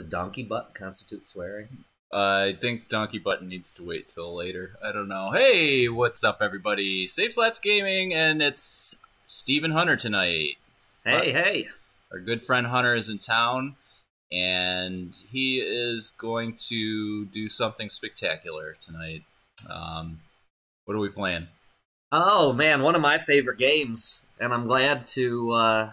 Does donkey butt constitute swearing? I think Donkey Button needs to wait till later. I don't know. Hey, what's up, everybody? Save Slots Gaming, and it's Steven Hunter tonight. Hey, hey. Our good friend Hunter is in town, and he is going to do something spectacular tonight. Um, what are we playing? Oh man, one of my favorite games, and I'm glad to uh,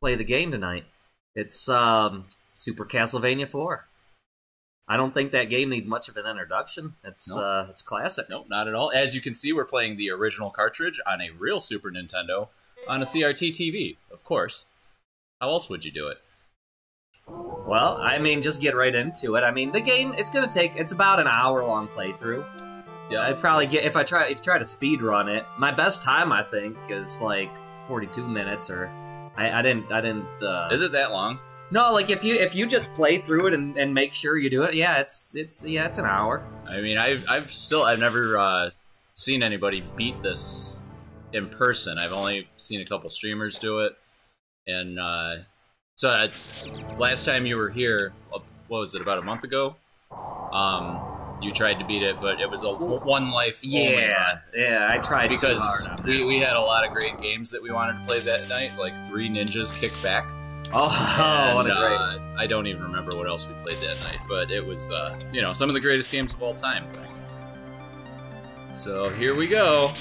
play the game tonight. It's um, Super Castlevania 4. I don't think that game needs much of an introduction. It's Nope. uh, it's classic. Nope, not at all. As you can see, we're playing the original cartridge on a real Super Nintendo on a CRT TV, of course. How else would you do it? Well, I mean, just get right into it. I mean, the game it's gonna take it's about an hour long playthrough. Yeah, I'd probably get if I try if I try to speed run it. My best time I think is like 42 minutes or I, I didn't I didn't uh, is it that long? No, like if you if you just play through it and, and make sure you do it, yeah, it's it's yeah, it's an hour. I mean, I've I've still I've never uh, seen anybody beat this in person. I've only seen a couple streamers do it, and uh, so uh, last time you were here, uh, what was it? About a month ago. Um, you tried to beat it, but it was a one life. Yeah, yeah, I tried because we, we had a lot of great games that we wanted to play that night, like Three Ninjas Kick Back. Oh, what a great! uh, I don't even remember what else we played that night, but it was, uh, you know, some of the greatest games of all time. So here we go.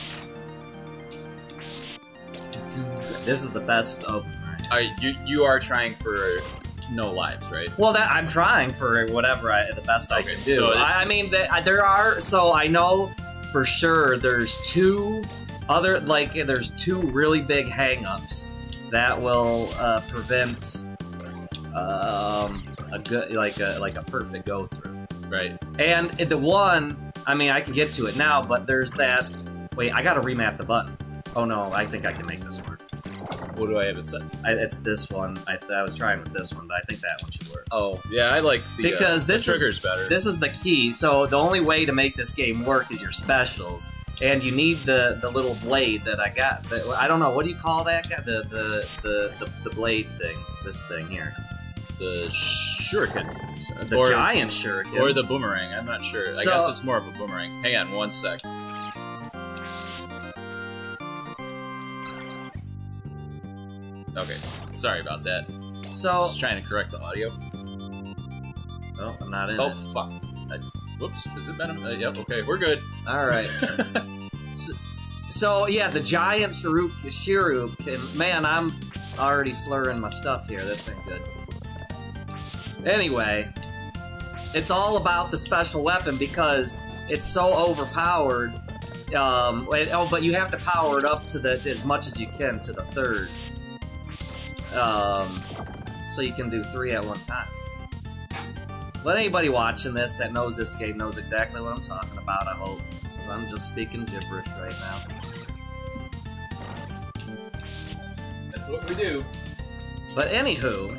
This is the best of. Are you you are trying for no lives, right? Well, that I'm trying for whatever I, the best I Okay, can do. so I, I mean, that there are. So I know for sure there's two other like there's two really big hangups that will uh, prevent um, a good like a like a perfect go through. Right. And the one, I mean, I can get to it now, but there's that. Wait, I gotta remap the button. Oh no, I think I can make this work. What do I have it set? to? I, it's this one. I, I was trying with this one, but I think that one should work. Oh, yeah, I like the Because uh, this is- the trigger's better. This is the key. So the only way to make this game work is your specials, and you need the the little blade that I got. But I don't know what do you call that guy? The the the the, the blade thing. This thing here. the shuriken The Or- giant shuriken. or the boomerang. I'm not sure. I guess it's more of a boomerang. Hang on one sec. Okay, sorry about that. so. Just trying to correct the audio. Oh, I'm not in Oh it. fuck! I, whoops! is it? A, uh, yep. Okay, we're good. All right. so, so yeah, the giant Shiruk Shiruk, and man, I'm already slurring my stuff here. This ain't good. Anyway, it's all about the special weapon because it's so overpowered. Um, oh, but you have to power it up to the as much as you can to the third. Um, so you can do three at one time. But anybody watching this that knows this game knows exactly what I'm talking about, I hope. 'cause I'm just speaking gibberish right now. That's what we do. But anywho,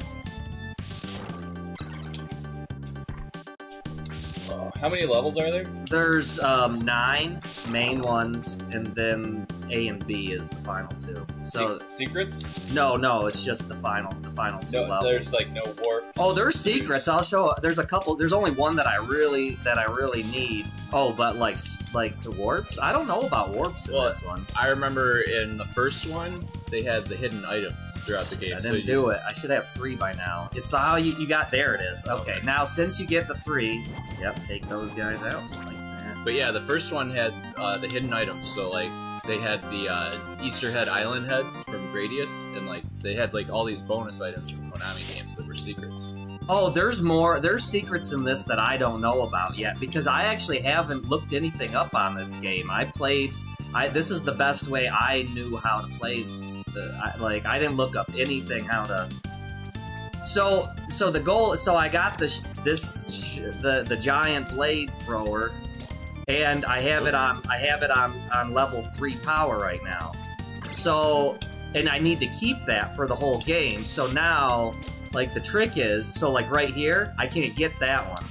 How many levels are there? there's um, nine main ones, and then A and B is the final two. So Se- secrets? no, no, it's just the final, the final two No, levels. there's like no warp. Oh, there's secrets. I'll show. There's a couple. There's only one that I really that I really need. Oh, but like like the warps. I don't know about warps in Well, this one. I remember in the first one they had the hidden items throughout the game. I didn't you, do it. I should have three by now. It's how you, you got there. It is okay. Okay. Now since you get the three, yep, take those guys out like. But yeah, the first one had uh, the hidden items. So like they had the uh, Easterhead Island heads from Gradius, and like they had like all these bonus items from Konami games that were secrets. Oh, there's more. There's secrets in this that I don't know about yet because I actually haven't looked anything up on this game. I played. I this is the best way I knew how to play. The I, like I didn't look up anything how to. So so the goal. So I got this this the the giant blade thrower, and I have it on I have it on on level three power right now. So and I need to keep that for the whole game. So now like the trick is, so like right here, I can't get that one.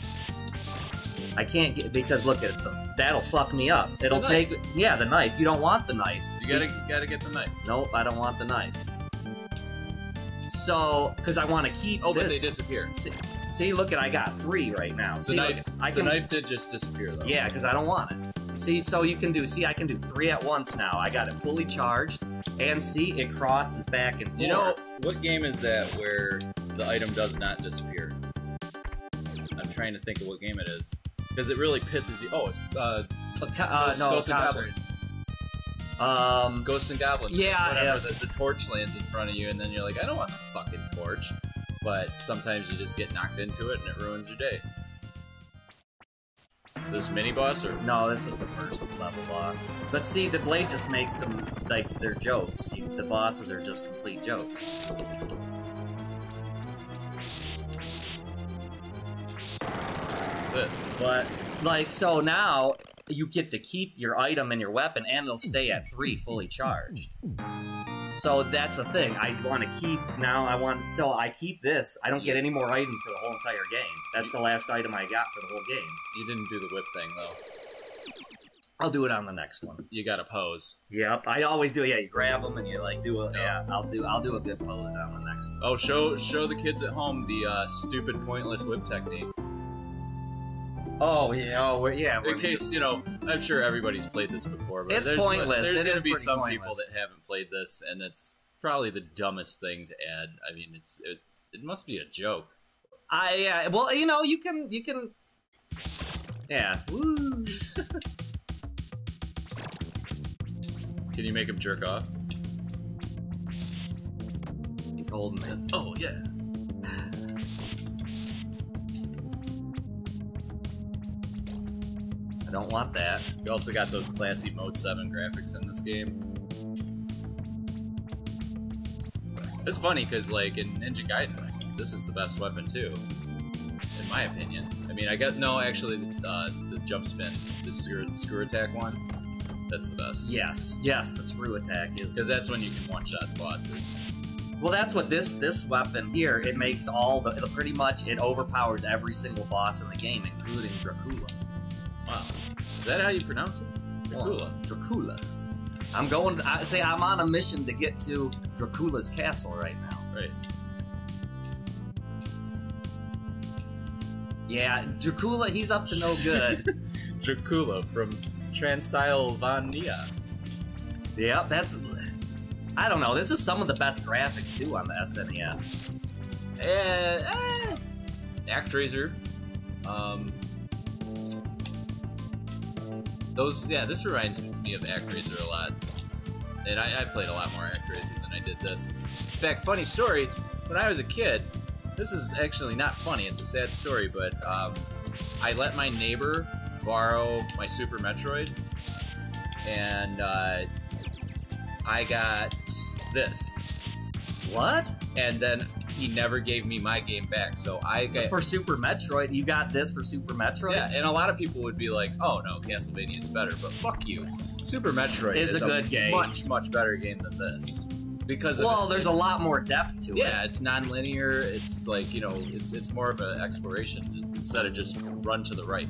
I can't get because look at it, the, that'll fuck me up. It'll take yeah the knife. You don't want the knife. You gotta you gotta get the knife. Nope, I don't want the knife. So because I want to keep. Oh, but they disappear. See, look at I got three right now. The See, knife, look, I the can. knife did just disappear though. Yeah, because I don't want it. See, so you can do. See, I can do three at once now. I got it fully charged, and see, it crosses back and forth. You know what game is that where the item does not disappear? I'm trying to think of what game it is because it really pisses you. Oh, it's uh, Uh, Ghosts, no, Ghosts and Goblins. Um, Ghosts and Goblins. Yeah, whatever. yeah. The, the torch lands in front of you, and then you're like, I don't want the fucking torch. But sometimes you just get knocked into it, and it ruins your day. Is this mini boss or? no, this is the first level boss. But see, the blade just makes them like they're jokes. You, the bosses are just complete jokes. That's it. But like, so now you get to keep your item and your weapon, and it'll stay at three fully charged. So that's the thing. I want to keep now. I want so I keep this. I don't get any more items for the whole entire game. That's the last item I got for the whole game. You didn't do the whip thing though. I'll do it on the next one. You got to pose. Yep, I always do. Yeah, you grab them and you like do a yeah. I'll do I'll do a good pose on the next one. Oh, show show the kids at home the uh, stupid, pointless whip technique. Oh yeah, oh we're, yeah. We're, In case you know, I'm sure everybody's played this before, but It's there's, pointless. There's It gonna be pretty some pointless. people that haven't played this, and it's probably the dumbest thing to add. I mean, it's it, it must be a joke. I yeah. Well, you know, you can you can. Yeah. Woo. Can you make him jerk off? He's holding it. Oh yeah. I don't want that. You also got those classy Mode 7 graphics in this game. It's funny because, like, in Ninja Gaiden, this is the best weapon too, in my opinion. I mean, I got no, actually, uh, the jump spin, the screw, screw attack one, that's the best. Yes, yes. The screw attack is. Because that's when you can one-shot bosses. Well, that's what this this weapon here. It makes all the pretty much it overpowers every single boss in the game, including Dracula. Wow. Is that how you pronounce it? Dracula. Dracula. I'm going. To, I say I'm on a mission to get to Dracula's castle right now. Right. Yeah, Dracula. He's up to no good. Dracula from Transylvania. yep, that's. I don't know. This is some of the best graphics too on the SNES. Eh, eh. Actraiser. Um, those, yeah, this reminds me of Actraiser a lot. And I, I played a lot more Actraiser than I did this. In fact, funny story, when I was a kid, this is actually not funny, it's a sad story, but um, I let my neighbor borrow my Super Metroid, and uh, I got this. What? And then he never gave me my game back, so I got For Super Metroid, you got this for Super Metroid? Yeah, and a lot of people would be like, "Oh no, Castlevania is better," but fuck you. Super Metroid Is is, a good game. much much better game than this because Well, there's a lot more depth to it. yeah, it's non-linear. It's like you know, it's it's more of an exploration instead of just run to the right.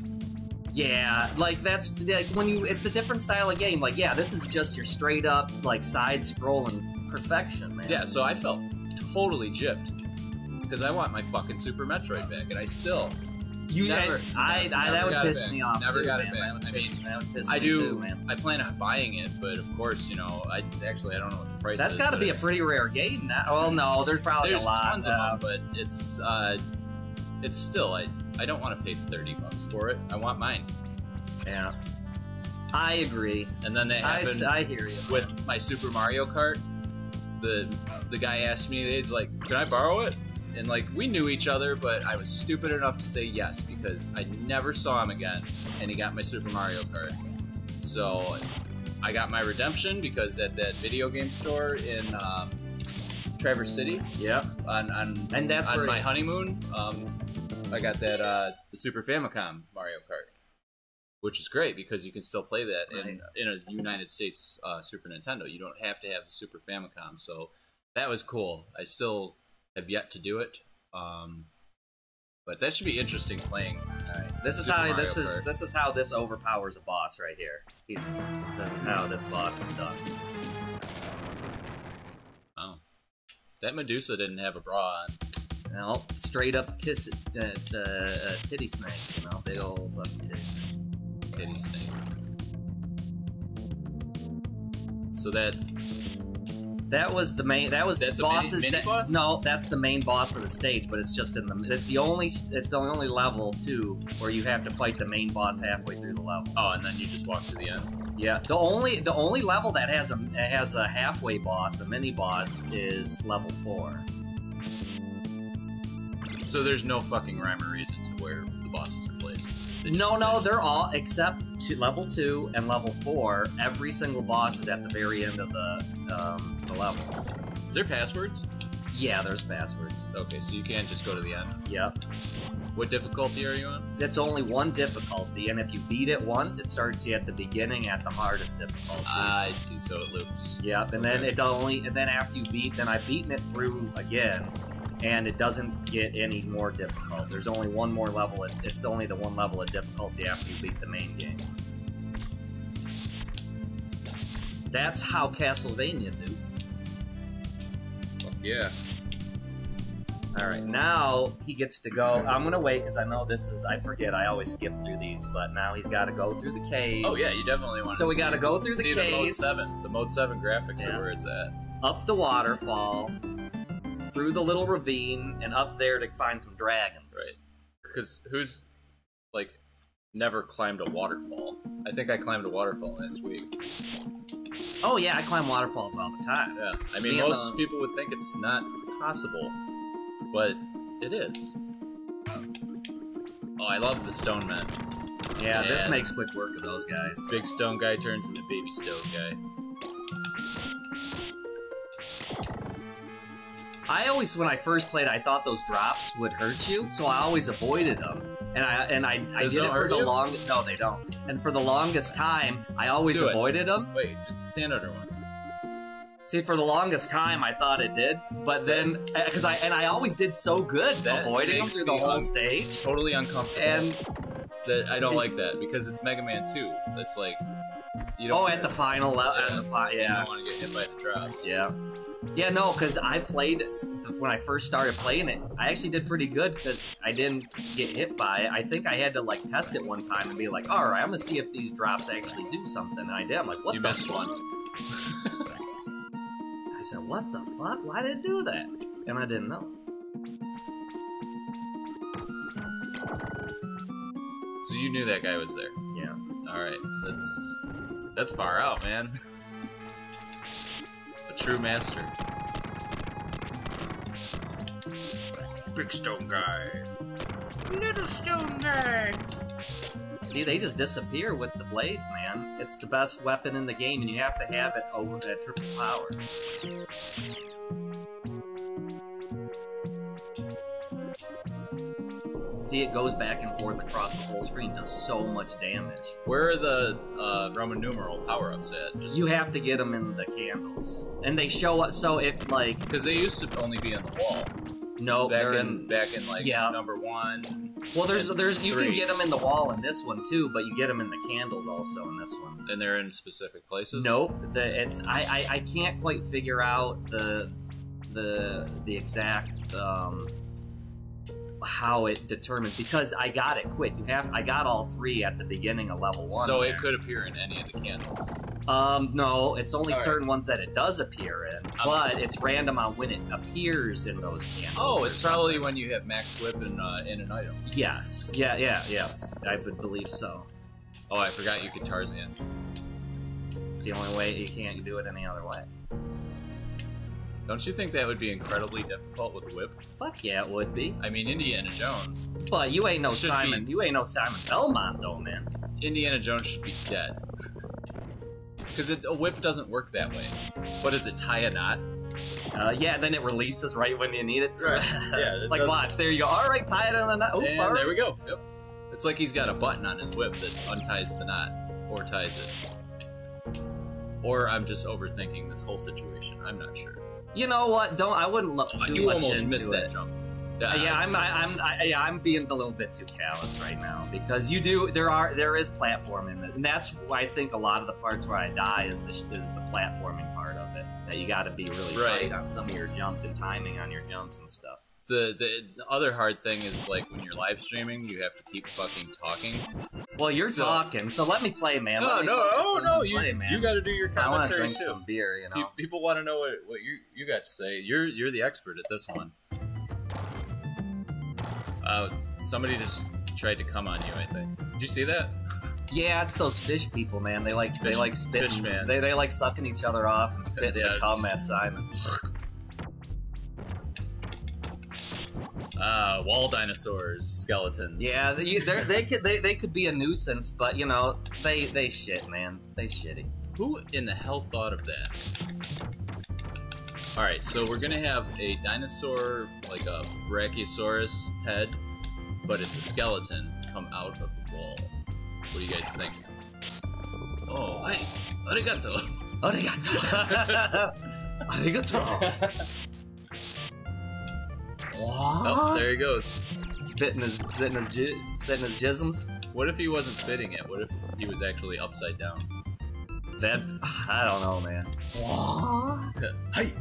Yeah, like that's like when you it's a different style of game. Like yeah, this is just your straight up like side scrolling perfection, man. Yeah, so I felt totally gypped because I want my fucking Super Metroid back, and I still you Never- I, I, never I that would piss me off. Never too, got it back. I mean, piss I do. too, man. I plan on buying it, but of course, you know, I actually I don't know what the price That's got to be a pretty rare game now. Well, no, there's probably There's a lot. tons uh, of them, but it's uh, it's still I I don't want to pay thirty bucks for it. I want mine. Yeah, I agree. And then I, happened I hear you. man. with my Super Mario Kart. The the guy asked me, he's like, "Can I borrow it?" And like we knew each other, but I was stupid enough to say yes because I never saw him again, and he got my Super Mario Kart. So I got my redemption because at that video game store in um, Traverse City Yep. on on And that's on where- my honeymoon. Um, I got that uh, the Super Famicom Mario Kart, which is great because you can still play that in Right. in a United States uh, Super Nintendo. You don't have to have the Super Famicom, so that was cool. I still have yet to do it, um, but that should be interesting playing. This is Super how Mario this is this is how this overpowers a boss right here. He's, this is how this boss is done. Oh, that Medusa didn't have a bra on. Straight up tis, uh, uh, titty snake. You know, big old fucking titty snake. So that That was the main. That was That's a bosses. mini- mini that- boss? No, that's the main boss for the stage, but it's just in the. It's the only. It's the only level too where you have to fight the main boss halfway through the level. oh, and then you just walk to the end. Yeah, the only the only level that has a has a halfway boss, a mini boss, is level four. So there's no fucking rhyme or reason to where the bosses are placed. No, no, they're all except to level two and level four. Every single boss is at the very end of the um, the level. Is there passwords? Yeah, there's passwords. Okay, so you can't just go to the end. Yep. What difficulty are you on? It's only one difficulty, and if you beat it once, it starts you at the beginning at the hardest difficulty. I see. So it loops. yep, and then it only, and then after you beat, then I've beaten it through again, and it doesn't get any more difficult. There's only one more level. It, it's only the one level of difficulty after you beat the main game. That's how Castlevania do. Fuck yeah. All right, now he gets to go. I'm gonna wait because I know this is. I forget. I always skip through these, but now he's got to go through the caves. Oh yeah, you definitely want. to So we see- gotta go through the see the mode seven. The mode seven graphics Yeah. are where it's at. up the waterfall, through the little ravine, and up there to find some dragons. Right. Because who's like never climbed a waterfall? I think I climbed a waterfall last week. Oh yeah, I climb waterfalls all the time. Yeah. I mean, Me most people would think it's not possible, but it is. Oh, I love the stone men. Yeah, this makes quick work of those guys. Big stone guy turns into baby stone guy. I always, when I first played, I thought those drops would hurt you, so I always avoided them. And I and I, I did it for hurt the you? long. No, they don't. And for the longest time, I always Do it. avoided them. Wait, just stand under one. See, for the longest time, I thought it did, but then eh, because I and I always did so good That avoiding them through the whole stage. Totally uncomfortable. And that I don't like that because it's Mega Man 2. It's like you don't. oh, at the final level, at the fi- You yeah. don't want to get hit by the drops. Yeah. Yeah, no, because I played when I first started playing it. I actually did pretty good because I didn't get hit by it. I think I had to like test it one time and be like, "All right, I'm gonna see if these drops actually do something." And I did. I'm like, "What You the missed fuck?" one. I said, "What the fuck? Why did it do that?" And I didn't know. So you knew that guy was there. Yeah. All right, that's that's far out, man. A true master. Big stone guy. Little stone guy. See, they just disappear with the blades, man. It's the best weapon in the game, and you have to have it over at triple power. See, it goes back and forth across the whole screen, does so much damage. Where are the uh, Roman numeral power ups at? Just You have to get them in the candles, and they show up. So if like because they used to only be on the wall no, back they're in, in. back in like Yeah. number one. Well, there's there's you can get them in the wall in this one too, but you get them in the candles also in this one. and they're in specific places. Nope. The, it's I, I I can't quite figure out the the the exact um, how it determines because I got it quick. You have I got all three at the beginning of level one. So it there. could appear in any of the candles. Um, no, it's only All right. certain ones that it does appear in, but it's random on when it appears in those candles. Oh, it's probably when you have max whip in, uh, in an item. Yes. Yeah. Yeah. Yes. I would believe so. Oh, I forgot you could Tarzan. It's the only way you can't do it any other way. Don't you think that would be incredibly difficult with a whip? Fuck yeah, it would be. I mean, Indiana Jones. But you ain't no Should Simon. be. You ain't no Simon Belmont though, man. Indiana Jones should be dead. Because a whip doesn't work that way. What is it, tie a knot? Uh, yeah, then it releases right when you need it. To. Right. Yeah, it like doesn't- watch, there you go. All right, tie it in the knot. Oop, and all there we go. Yep. It's like he's got a button on his whip that unties the knot or ties it. Or I'm just overthinking this whole situation. I'm not sure. You know what? Don't I wouldn't look too you much almost into missed it. that jump. Uh, yeah, I'm, I, I'm, I, yeah, I'm being a little bit too callous right now because you do. There are, there is platforming, and that's why I think a lot of the parts where I die is the is the platforming part of it. That you got to be really Right. tight on some of your jumps and timing on your jumps and stuff. The, the the other hard thing is like when you're live streaming, you have to keep fucking talking. Well, you're So- talking, so let me play, man. No, no, oh no, you play, you got to do your commentary I want to commentary drink too. some beer, you know. People want to know what, what you you got to say. You're you're the expert at this one. Uh, somebody just tried to come on you. I think. Did you see that? Yeah, it's those fish people, man. They like they like spitting. fish man. They they like sucking each other off and spitting Yeah, to cum at Simon. Uh, wall dinosaurs, skeletons. Yeah, they, they're- they could they, they could be a nuisance, but you know they they shit, man. They shitty. Who in the hell thought of that? All right, so we're gonna have a dinosaur, like a Brachiosaurus head, but it's a skeleton come out of the wall. What do you guys think? Oh, hey, arigato. Arigato. Arigato. Oh, there he goes. Spitting his spitting his ji- spitting his jisms. What if he wasn't spitting it? What if he was actually upside down? That I don't know, man. Hey,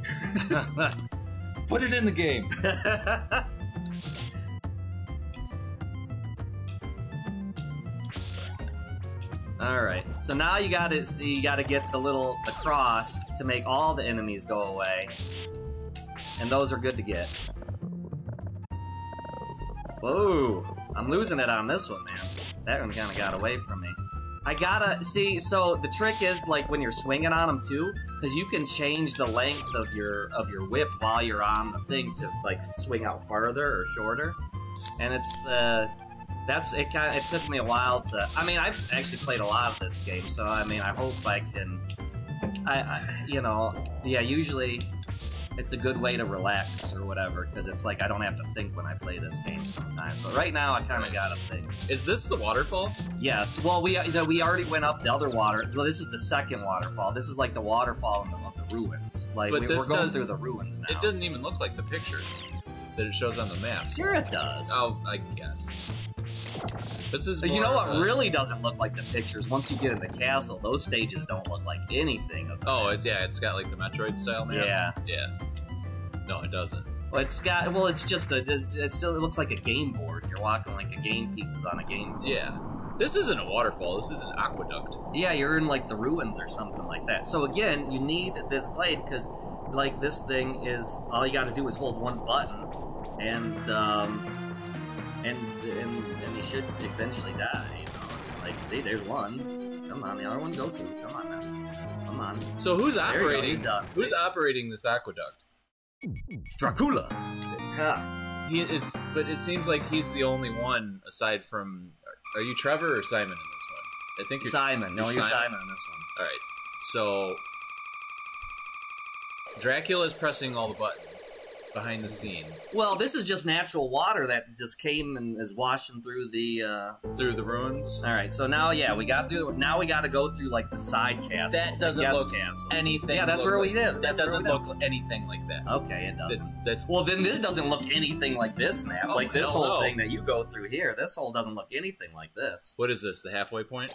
put it in the game. All right. So now you got to see, you got to get the little the cross to make all the enemies go away, and those are good to get. Whoa! I'm losing it on this one, man. That one kind of got away from me. I gotta see. So the trick is like when you're swinging on them too, because you can change the length of your of your whip while you're on the thing to like swing out farther or shorter, and it's uh that's it. Kind of, it took me a while to. I mean, I've actually played a lot of this game, so I mean, I hope I can. I, I you know, yeah. Usually, it's a good way to relax or whatever because it's like I don't have to think when I play this game sometimes. But right now, I kind of gotta think. Is this the waterfall? Yes. Well, we you know, we already went up the other water. Well, this is the second waterfall. This is like the waterfall in the, of the ruins. Like But we, we're going through the ruins now. It doesn't even look like the picture that it shows on the map. Sure, it does. Oh, I guess. This is. you know what a- really doesn't look like the pictures? Once you get in the castle, those stages don't look like anything of Oh, it, yeah, it's got like the Metroid style map. yeah. Yeah. No, it doesn't. Well, it's got. Well, it's just a. It's, it's still. It looks like a game board. You're walking like a game pieces on a game. board. Yeah. This isn't a waterfall. This is an aqueduct. Yeah, you're in like the ruins or something like that. So again, you need this blade because, like, this thing is all you got to do is hold one button, and um, and and should eventually die. You know, it's like, see, there's one. Come on, the other one, go to. Come on now. Come on. So who's There you go, operating? done. Who's operating this aqueduct? Dracula. Yeah. He is, but it seems like he's the only one aside from. Are you Trevor or Simon in this one? I think you're Simon. No, you're you're Simon. Simon in this one. All right. So Dracula's pressing all the buttons behind the scene Well, this is just natural water that just came and is washing through the. uh through the ruins. All right, so now, yeah, we got through. Now we got to go through like the side castle. That the doesn't look castle. anything. Yeah, that's look where we like- live. That That's doesn't we look anything like that. Okay, it doesn't. That's that's Well, then this doesn't look anything like this map. Oh, like this whole no. thing that you go through here, this whole doesn't look anything like this. what is this? The halfway point?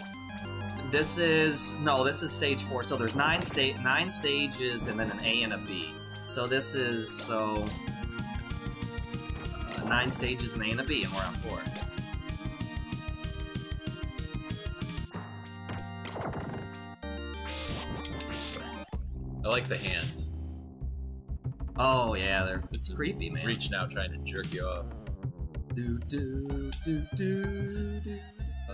This is no, this is stage four. So there's nine state nine stages and then an A and a B. So this is so uh, nine stages, an A and a B, and we're on four. I like the hands Oh yeah, they're it's creepy, man. reaching out trying to jerk you off. Do, do, do, do, do. Uh,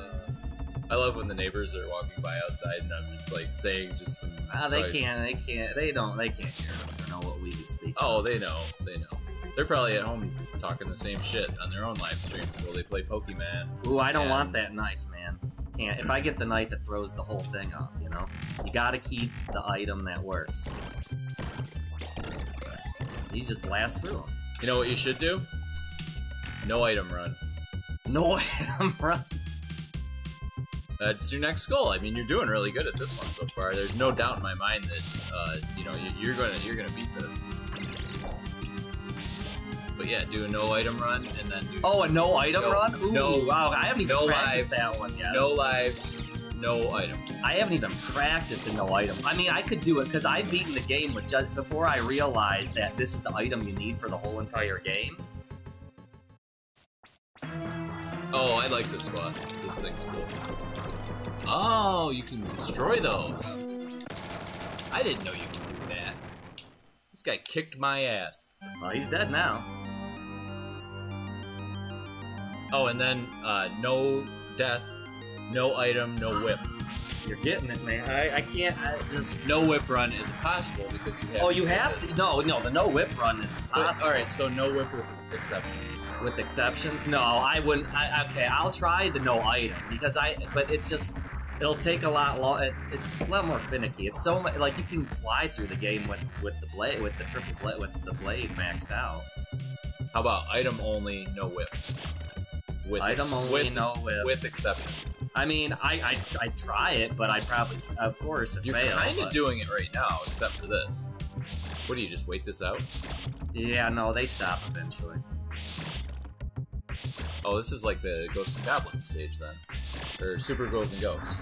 I love when the neighbors are walking by outside and I'm just like saying just some. Ah, they can't. They can't. They don't. They can't hear us or know we speak. Oh, they know. They know. They're probably at home talking the same shit on their own live streams while they play Pokemon. Ooh, I don't Yeah. want that knife, man. Can't. If I get the knife, it throws the whole thing off. You know. You got to keep the item that works. You just blast through them. You know what you should do? No item run. No item run. That's your next goal. I mean, you're doing really good at this one so far. There's no doubt in my mind that uh, you know you- you're gonna you're gonna beat this. But yeah, do a no item run and then do Oh, a no item No- run. Ooh, no- wow! I haven't even no practiced lives, that one yet. no lives, no item. I haven't even practiced a no item. I mean, I could do it because I've beaten the game with just before I realized that this is the item you need for the whole entire game. Oh, I like this boss. This thing's cool. Oh, you can destroy those. I didn't know you could do that. This guy kicked my ass. Well, he's dead now. Oh, and then uh, no death, no item, no whip. You're getting it, man. I, I can't. I just. No whip run is impossible because you have. Oh, you have this. to, no, no. The no whip run is But, impossible. all right, so no whip with exceptions. With exceptions, no, I wouldn't. I, okay, I'll try the no item because I. But it's just. It'll take a lot long. It, it's a lot more finicky. It's so much like you can fly through the game with with the blade with the triple blade with the blade maxed out. How about item only, no whip? With Item ex- only, with, no whip. with exceptions. I mean, I I I try it, but I probably, of course, You're kind of doing it right now, except for this. What do you just wait this out? Yeah, no, they stop eventually. Oh, this is like the Ghosts and Goblins stage then, or Super Ghouls and Ghosts,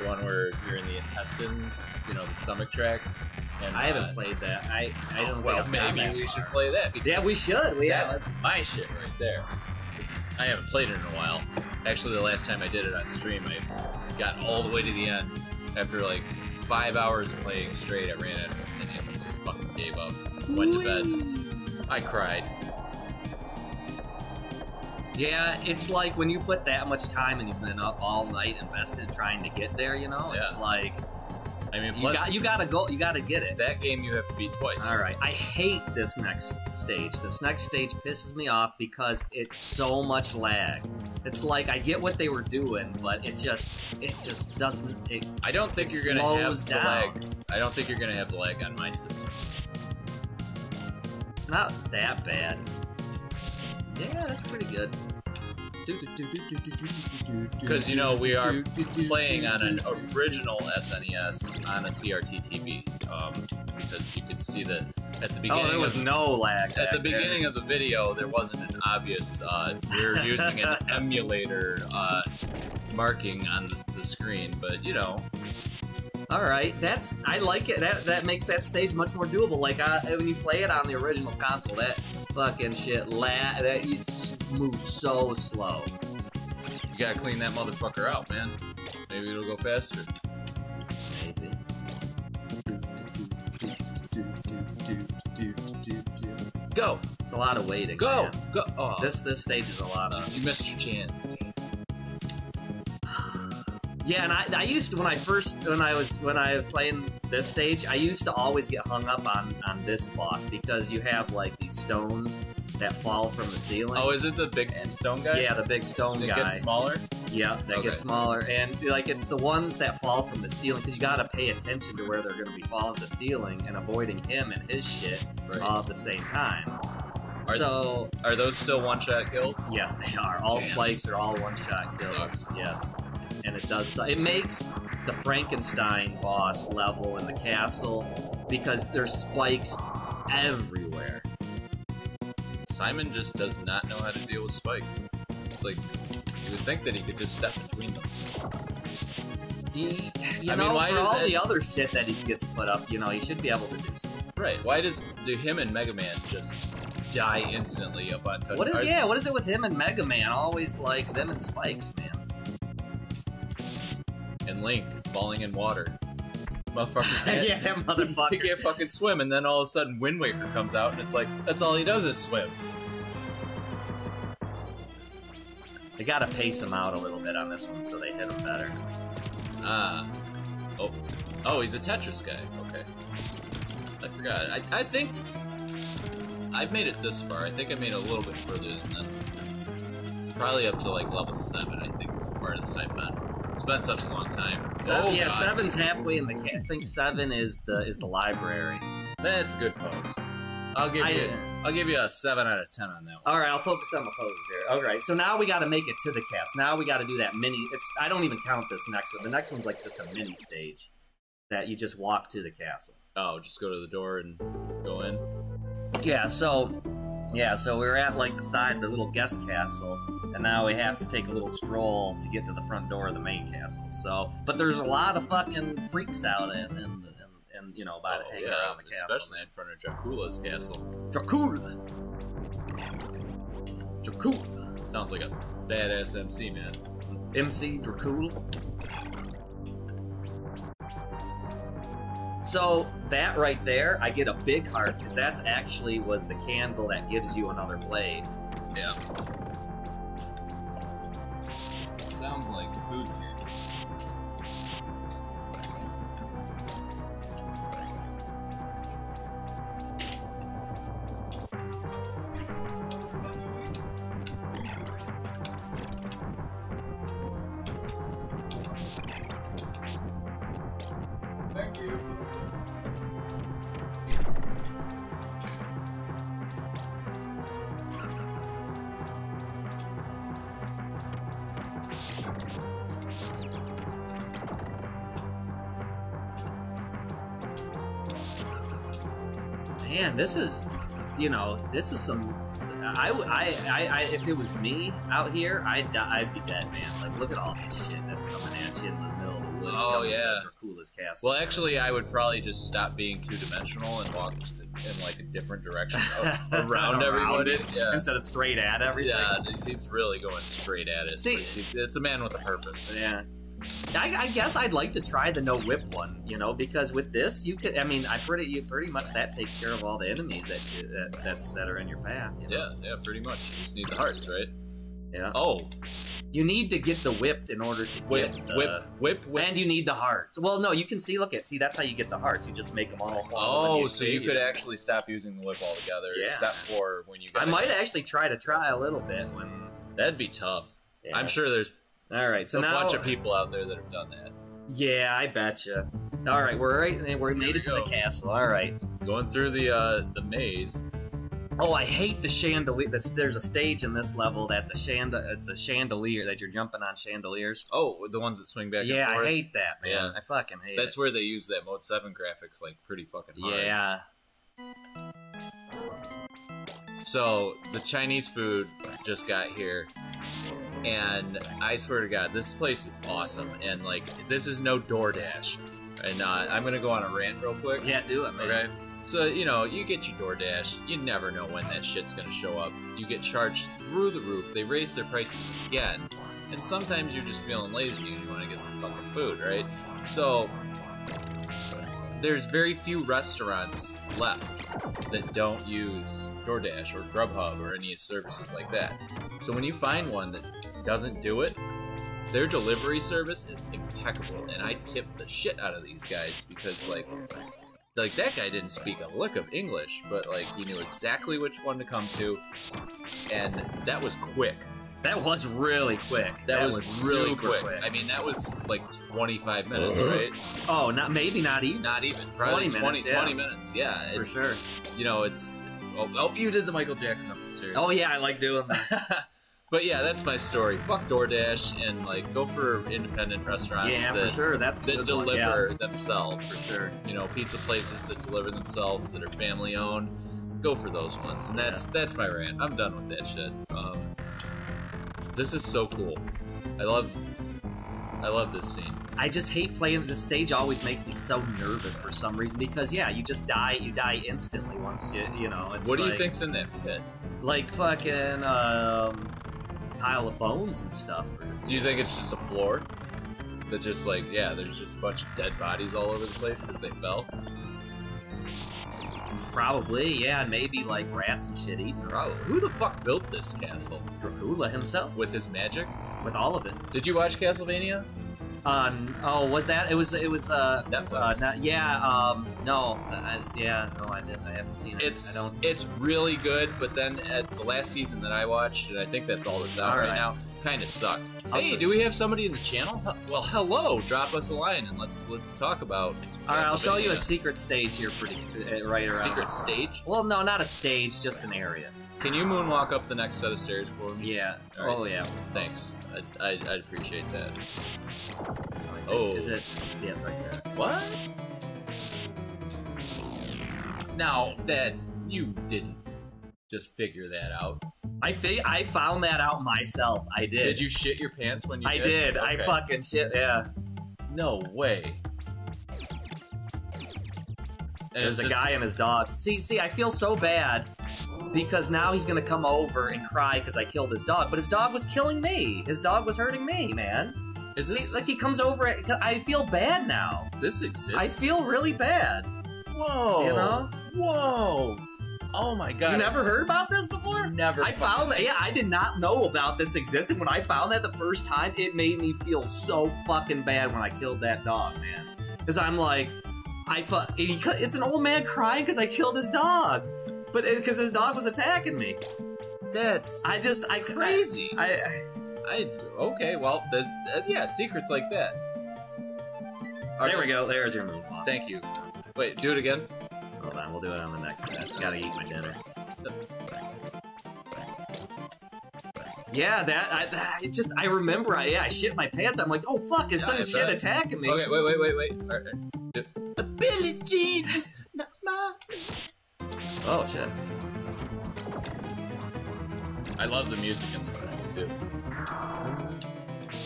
the one where you're in the intestines, you know, the stomach track. And I haven't uh, played that. I I don't. Well, think I've gotten maybe we far. should play that. Because Yeah, we should. We That's have. my shit right there. I haven't played it in a while. Actually, the last time I did it on stream, I got all the way to the end. After like five hours of playing straight, I ran out of continues and just fucking gave up. Went to bed. I cried. Yeah, it's like when you put that much time and you've been up all night invested trying to get there. You know, it's Yeah. like I mean, you got you gotta go. You gotta get it. that game you have to beat twice. All right, I hate this next stage. This next stage pisses me off because it's so much lag. It's like I get what they were doing, but it just it just doesn't. It, I don't think you're gonna have slows the lag. I don't think you're gonna have the lag on my system. it's not that bad. Yeah, that's pretty good. Because you know we are playing on an original SNES on a CRT TV. Um, because you could see that at the beginning. Oh, there was of, no lag. at the there. beginning of the video, there wasn't an obvious. Uh, we were using an emulator uh, marking on the, the screen, but you know, All right, that's I like it. That that makes that stage much more doable. Like uh, when you play it on the original console, that fucking shit la that you move so slow. you gotta clean that motherfucker out, man. Maybe it'll go faster. Maybe. Go, It's a lot of waiting. go, man. go! Oh, This this stage is a lot of. you missed your chance. Yeah, and I, I used to when I first when I was when I was playing this stage, I used to always get hung up on on this boss because you have like these stones that fall from the ceiling. Oh, is it the big stone guy? yeah, the big stone It guy. gets smaller. Yeah, that Okay. gets smaller, and like it's the ones that fall from the ceiling because you got to pay attention to where they're going to be falling the ceiling and avoiding him and his shit Right. all at the same time. Are- so Are those still one-shot kills? yes, they are. All Damn. spikes are all one shot kills. Sucks. Yes, and it does. su- It makes the Frankenstein boss level in the castle because there's spikes everywhere. Simon just does not know how to deal with spikes. It's like you would think that he could just step between them. He, you I mean, know, why for all it- the other shit that he gets put up, you know, he should be able to do something. Right? Why does do him and Mega Man just die instantly upon touching? What is are- yeah? What is it with him and Mega Man? Always like them and Spikes, man. And Link falling in water. Motherfucker. Can't, yeah, that He can't fucking swim, and then all of a sudden Wind Waker comes out, and it's like that's all he does is swim. They gotta pace him out a little bit on this one so they hit him better. Ah. Oh. Oh, he's a Tetris guy. Okay. I forgot. I, I think I've made it this far. I think I made it a little bit further than this. Probably up to like level seven. I think is the farthest I've been. It's been such a long time. Seven, oh, yeah, God. seven's halfway in the. Ca- I think seven is the is the library. That's a good pose. I'll give I- you. I'll give you a seven out of ten on that one. All right, I'll focus on the poses here. All right, so now we got to make it to the cast. Now we got to do that mini. It's I don't even count this next one. The next one's like just a mini stage that you just walk to the castle. Oh, just go to the door and go in. Yeah, so yeah, so we were at like the side, the little guest castle, and now we have to take a little stroll to get to the front door of the main castle. So, but there's a lot of fucking freaks out and and, and, and you know about Oh, hanging yeah, around the castle. especially in front of Dracula's castle. Dracula. Dracula. Sounds like a badass MC, man. MC Dracula. So that right there, I get a big heart because that's actually was the candle that gives you another blade. Yeah. This is some. I, I, I, I if it was me out here, I'd, die, I'd be dead, man. Like, look at all this shit that's coming at you in the middle of the woods. Oh, yeah. Dracula's castle. Well, actually, I would probably just stop being two dimensional and walk in like a different direction around Around everybody. it. Yeah. instead of straight at everything. Yeah, he's really going straight at it. See- it's a man with a purpose. Yeah. I, I guess I'd like to try the no whip one, you know, because with this you could. I mean, I pretty you pretty much that takes care of all the enemies that you, that that's that are in your path. You know? Yeah, yeah, pretty much. You just need the hearts, right? yeah. Oh, You need to get the whipped in order to whip, get the, whip, whip, whip. And you need the hearts. Well, no, you can see. Look at see. That's how you get the hearts. You just make them all. Oh, so you could it. actually stop using the whip altogether, Yeah. except for when you. I might actually try to try a little bit when. That'd be tough. Yeah. I'm sure there's All right, so a now bunch of people out there that have done that. Yeah, I betcha. All right, we're right. We're made it to go. the castle. All right. Going through the uh, the maze. Oh, I hate the chandelier. This, there's a stage in this level that's a shand. It's a chandelier that you're jumping on chandeliers. Oh, the ones that swing back yeah, and forth. I hate that, man. Yeah. I fucking hate That's it. where they use that Mode 7 graphics like pretty fucking hard. Yeah. So the Chinese food just got here, and I swear to God, this place is awesome. And like, this is no DoorDash. And uh, I'm gonna go on a rant real quick. Yeah, do it, man. Okay. So you know, you get your DoorDash. You never know when that shit's gonna show up. You get charged through the roof. They raise their prices again, and sometimes you're just feeling lazy and you want to get some fucking food, right? So there's very few restaurants left that don't use DoorDash or Grubhub or any services like that. So when you find one that doesn't do it, their delivery service is impeccable, and I tip the shit out of these guys because like like that guy didn't speak a lick of English, but like he knew exactly which one to come to, and that was quick. That was really quick. That, was, really super quick. I mean, that was like 25 minutes, uh-huh. right? oh, not maybe not even Not even. Probably 20 20 minutes, 20 yeah. minutes. Yeah. for It- sure. You know, it's. Oh, oh, you did the Michael Jackson up the stairs. Oh yeah, I like doing that. but yeah, that's my story. Fuck DoorDash and like go for independent restaurants yeah, that for sure. That's that deliver yeah, themselves. for sure. You know, pizza places that deliver themselves that are family owned. Go for those ones, and that's that's my rant. I'm done with that shit. Um, this is so cool. I love, I love this scene. I just hate playing this stage. Always makes me so nervous for some reason because yeah, you just die. You die instantly once you you know. It's what do you think's in that pit? Like fucking um, pile of bones and stuff. Do you think it's just a floor? That just like yeah, there's just a bunch of dead bodies all over the place because they fell. Probably yeah, maybe like rats and shit eating her. Who the fuck built this castle Dracula himself with his magic? with all of it. Did you watch Castlevania? Um, oh, was that? It was. It was. Uh, Netflix. Uh, not, yeah. Um, no. I, yeah. No, I didn't. I haven't seen it. It's I don't. it's really good, but then at the last season that I watched, and I think that's all that's out All right, right. now, kind of sucked. I'll hey, see. do we have somebody in the channel? Well, hello. Drop us a line and let's let's talk about. All right, I'll show you a secret stage here, pretty uh, right around. secret stage. Well, no, not a stage, just an area. Can you moonwalk up the next set of stairs for me? Yeah. Right. Oh yeah. Thanks. I I I'd appreciate that. Oh. Is it? Yeah, right there. What? Now that you didn't just figure that out, I think I found that out myself. I did. did you shit your pants when you I did? did. I fucking shit. Yeah. No way. And There's a just- guy and his dog. See, see, I feel so bad because now he's gonna come over and cry because I killed his dog. But his dog was killing me. His dog was hurting me, man. Is See, this like he comes over. I feel bad now. this exists? I feel really bad. Whoa! You know? Whoa! Oh my god! You never heard about this before? Never. I found that. Yeah, I did not know about this existed. When I found that the first time, it made me feel so fucking bad when I killed that dog, man. Because I'm like, I fu- he, cu- It's an old man crying because I killed his dog, but because his dog was attacking me. That's I just, I crazy. I, I I okay. Well, there's, uh, yeah, secrets like that. there we go. There's your move. on. Thank you. Wait, do it again. Hold on, we'll do it on the next set. Gotta eat my dinner. Yeah, that I, that, it just I remember. I yeah, I shit my pants. I'm like, oh fuck, is some shit attacking me? Okay, wait, wait, wait, wait. All right, all right. Billie Jean is not my. Oh shit. I love the music in this thing too.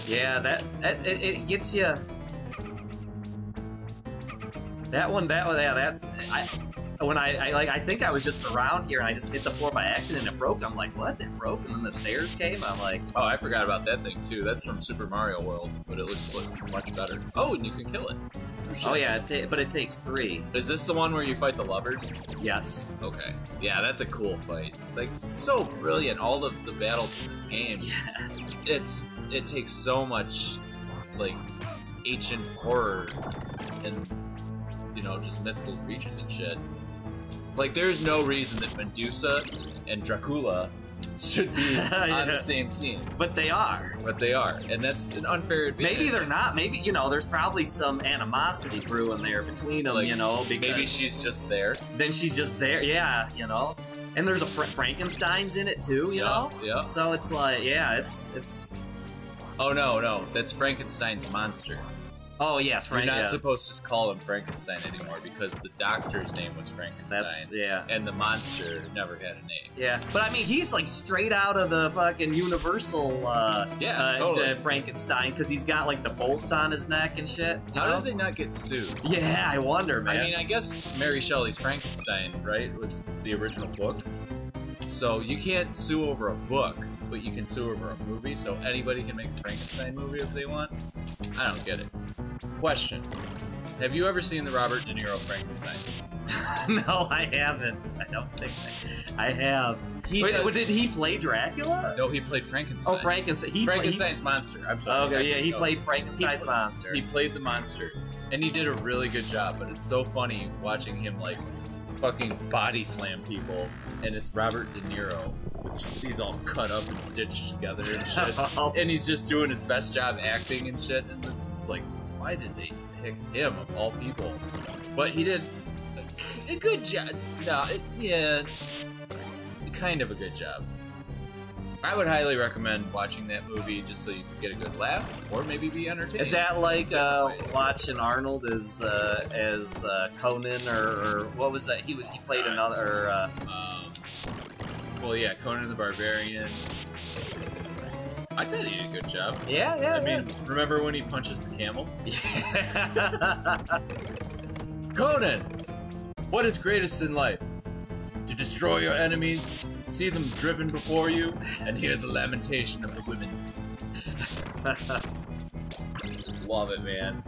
Yeah, that, that it, it gets you. That one, that one, yeah, that. I when I, I like, I think I was just around here and I just hit the floor by accident and it broke. I'm like, what? It broke, and then the stairs came. I'm like, Oh, I forgot about that thing too. That's from Super Mario World, but it looks like much better. Oh, and you can kill it. Shit. oh yeah, it but it takes three. Is this the one where you fight the lovers? Yes. Okay. Yeah, that's a cool fight. Like so brilliant. All of the battles in this game. Yeah. It's it takes so much like ancient horror and you know just mythical creatures and shit. Like there's no reason that Medusa and Dracula should be on the same team, But they are. but they are, and that's an unfair advantage. Maybe they're not. Maybe you know, there's probably some animosity brewing there between them. Like, you know, because Maybe she's just there. then she's just there. Yeah, you know. And there's a Fra- Frankenstein's in it too. You Yeah, know. yeah. So it's like, yeah, it's it's. Oh no, no, that's Frankenstein's monster. Oh yes, You're not yeah. supposed to call him Frankenstein anymore because the doctor's name was Frankenstein, That's yeah. and the monster never had a name. Yeah, but I mean, he's like straight out of the fucking Universal uh, Yeah, uh, totally. Frankenstein because he's got like the bolts on his neck and shit. How know? did they not get sued? Yeah, I wonder, man. I mean, I guess Mary Shelley's Frankenstein, right, was the original book. So you can't sue over a book, but you can sue over a movie. So anybody can make a Frankenstein movie if they want. I don't get it. Question: Have you ever seen the Robert De Niro Frankenstein? no, I haven't. I don't think I, I have. He Wait, does- did he play Dracula? No, he played Frankenstein. Oh, Frankenstein. He played- Frankenstein's monster. I'm sorry. okay, yeah, he played Frankenstein's He- monster. He played the monster, and he did a really good job. But it's so funny watching him like fucking body slam people, and it's Robert De Niro. Which he's all cut up and stitched together and shit, oh. and he's just doing his best job acting and shit. And it's like, why did they pick him of all people? But he did a, a good job. No, it, yeah, kind of a good job. I would highly recommend watching that movie just so you can get a good laugh, or maybe be entertained. Is that like uh, watching Arnold as uh, as uh, Conan or, or what was that? He was he played another. Or, uh, Um, well, yeah, Conan the Barbarian. I thought he did a good job. yeah, yeah. I mean, remember when he punches the camel? yeah. Conan! What is greatest in life? To destroy your enemies, see them driven before you, and hear the lamentation of the women. love it, man.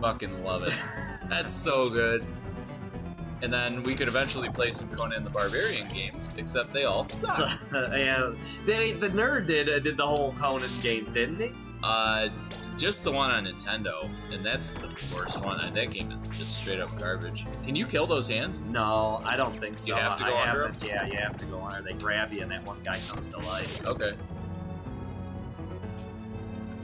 Fucking love it. That's so good. And then we could eventually play some Conan the Barbarian games, except they all suck. yeah, they, the nerd did uh, did the whole Conan games, didn't he? Uh, just the one on Nintendo, and that's the worst one. That game is just straight up garbage. Can you kill those hands? No, I don't think so. You have to go I under haven't- Yeah, you have to go under. They grab you, and that one guy comes to life. Okay.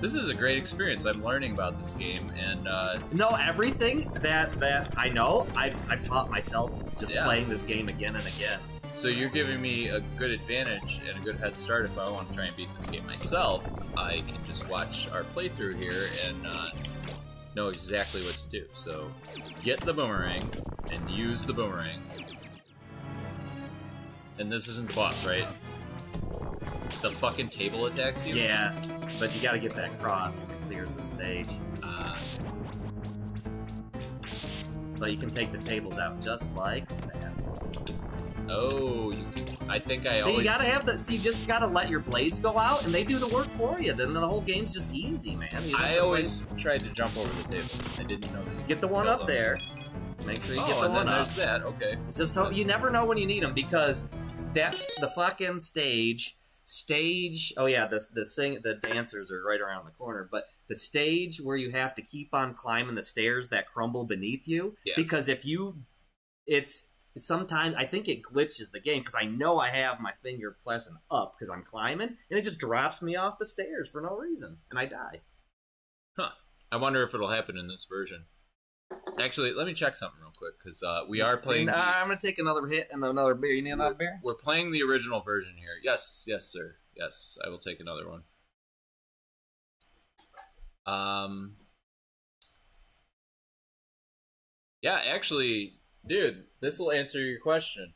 This is a great experience. I'm learning about this game, and uh, No, everything that that I know, I've, I've taught myself just Yeah. playing this game again and again. So you're giving me a good advantage and a good head start. If I want to try and beat this game myself, I can just watch our playthrough here and uh, know exactly what to do. So get the boomerang and use the boomerang. And this isn't the boss, right? The fucking table attacks you? Yeah, but you got to get that cross. That clears the stage. Uh, but you can take the tables out just like that. Oh, you can, I think I see, always. you gotta have the. See, you just gotta let your blades go out, and they do the work for you. Then the whole game's just easy, man. I always tried to jump over the tables. I didn't know that. Get the one up them. there. Make sure you Oh, get the and then one up. there's that. Okay. It's just ho- you never know when you need them because that the fucking stage stage. Oh yeah, the the sing the dancers are right around the corner, but the stage where you have to keep on climbing the stairs that crumble beneath you. Yeah. Because if you, it's sometimes I think it glitches the game because I know I have my finger pressing up because I'm climbing and it just drops me off the stairs for no reason and I die. Huh. I wonder if it'll happen in this version. Actually, let me check something real quick because uh, we are playing. And, the- uh, I'm gonna take another hit and another beer. You need another beer? We're playing the original version here. Yes, yes, sir. Yes, I will take another one. Um. Yeah, actually, dude, this will answer your question.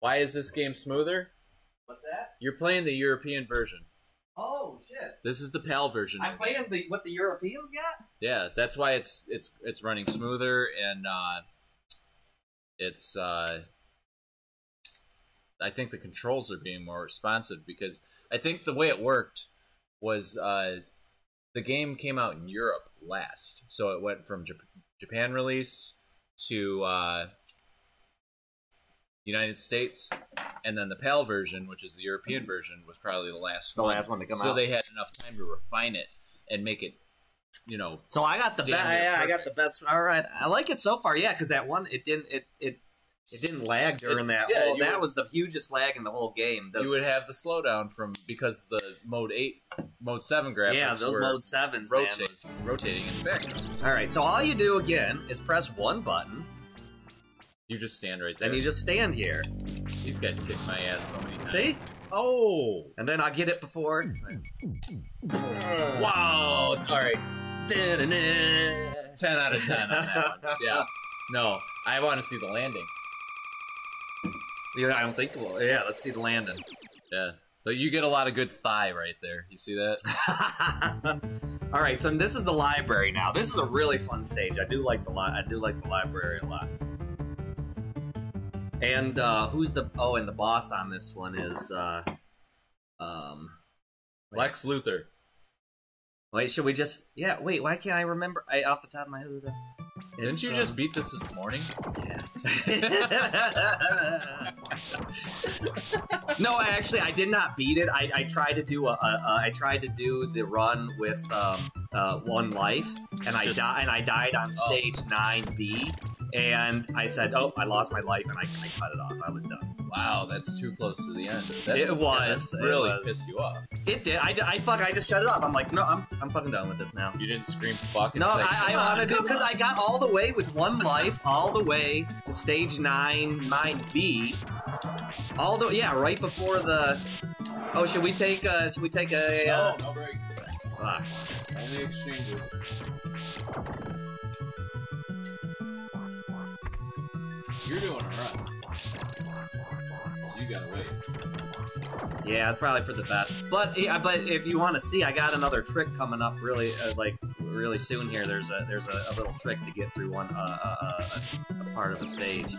Why is this game smoother? What's that? You're playing the European version. Oh shit! This is the PAL version. I'm playing the what the Europeans got. Yeah, that's why it's it's it's running smoother and uh, it's uh, I think the controls are being more responsive because I think the way it worked was uh, the game came out in Europe last, so it went from Jap- Japan release to uh, United States, and then the PAL version, which is the European version, was probably the last The one. last one to come so out. they had enough time to refine it and make it, you know, So I got the best. Yeah, I got the best. All right, I like it so far. Yeah, because that one it didn't it it it didn't lag during It's- that. yeah, whole, you that would- was the hugest lag in the whole game. Those, you would have the slowdown from because the mode eight, mode seven graphics yeah, those were mode sevens. man, rotate, was- rotating in the background. All right, so all you do again is press one button, You just stand right there. then you just stand here. These guys kick my ass so many times. See, Oh, and then I get it before. wow! All right, ten out of ten on that one. Yeah, no, I want to see the landing. Yeah, I don't think. Well, yeah, let's see the landing. Yeah, so you get a lot of good thigh right there. You see that? All right, so this is the library now. This is a really fun stage. I do like the li- I do like the library a lot. And uh, who's the oh, and the boss on this one is uh, um. Lex Luthor. Wait, should we just? Yeah, wait. Why can't I remember? I off the top of my head. Didn't you uh, just beat this this morning? Yeah. no, I actually, I did not beat it. I, I tried to do a, a, a I tried to do the run with um, uh, one life, and I Just- died. And I died on Oh. stage nine B. And I said, "Oh, I lost my life," and I, I cut it off. I was done. Wow, that's too close to the end. That's, It was, that's it really was. pissed you off. It did. I, I fuck. I just shut it off. I'm like, no, I'm I'm fucking done with this now. You didn't scream fuck. And No, say, I, I on, wanted to because. I got all the way with one life, all the way to stage nine, nine B, all the yeah, right before the. Oh, should we take? Uh, should we take a? Uh, no breaks. fuck. Only exchanges. You're doing a run. So you gotta wait. Yeah, probably for the best. But yeah, but if you want to see, I got another trick coming up really uh, like really soon here. There's a there's a, a little trick to get through one uh, uh, uh, part of the stage.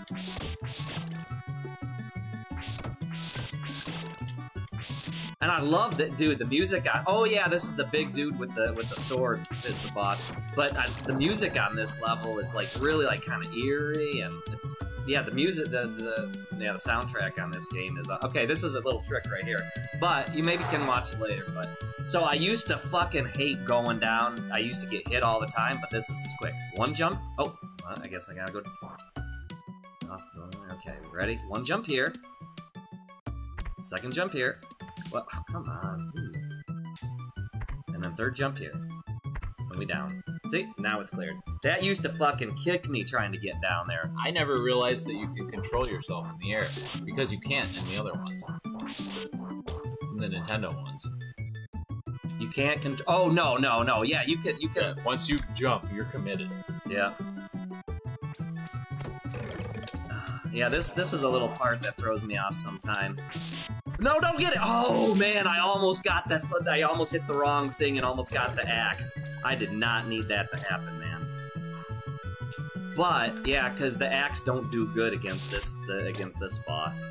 And I love that, dude. The music on. Oh yeah, this is the big dude with the with the sword is the boss. But uh, the music on this level is like really like kind of eerie, and it's yeah. The music, the the yeah, the soundtrack on this game is uh, okay. This is a little trick right here, but you maybe can watch it later. But so I used to fucking hate going down. I used to get hit all the time, but this is quick. One jump. Oh, well, I guess I gotta go. Okay, ready? One jump here. Second jump here. Well, oh, come on. Ooh. And then third jump here. And we down. See? Now it's cleared. That used to fucking kick me trying to get down there. I never realized that you can control yourself in the air because you can't in the other ones, in the Nintendo ones. You can't control. Oh no, no, no. Yeah, you could. You Yeah, could. once you jump, you're committed. Yeah. Yeah. This this is a little part that throws me off sometime. No, don't get it. Oh man, I almost got that. I almost hit the wrong thing and almost got the axe. I did not need that to happen, man. But yeah, because the axe don't do good against this the, against this boss.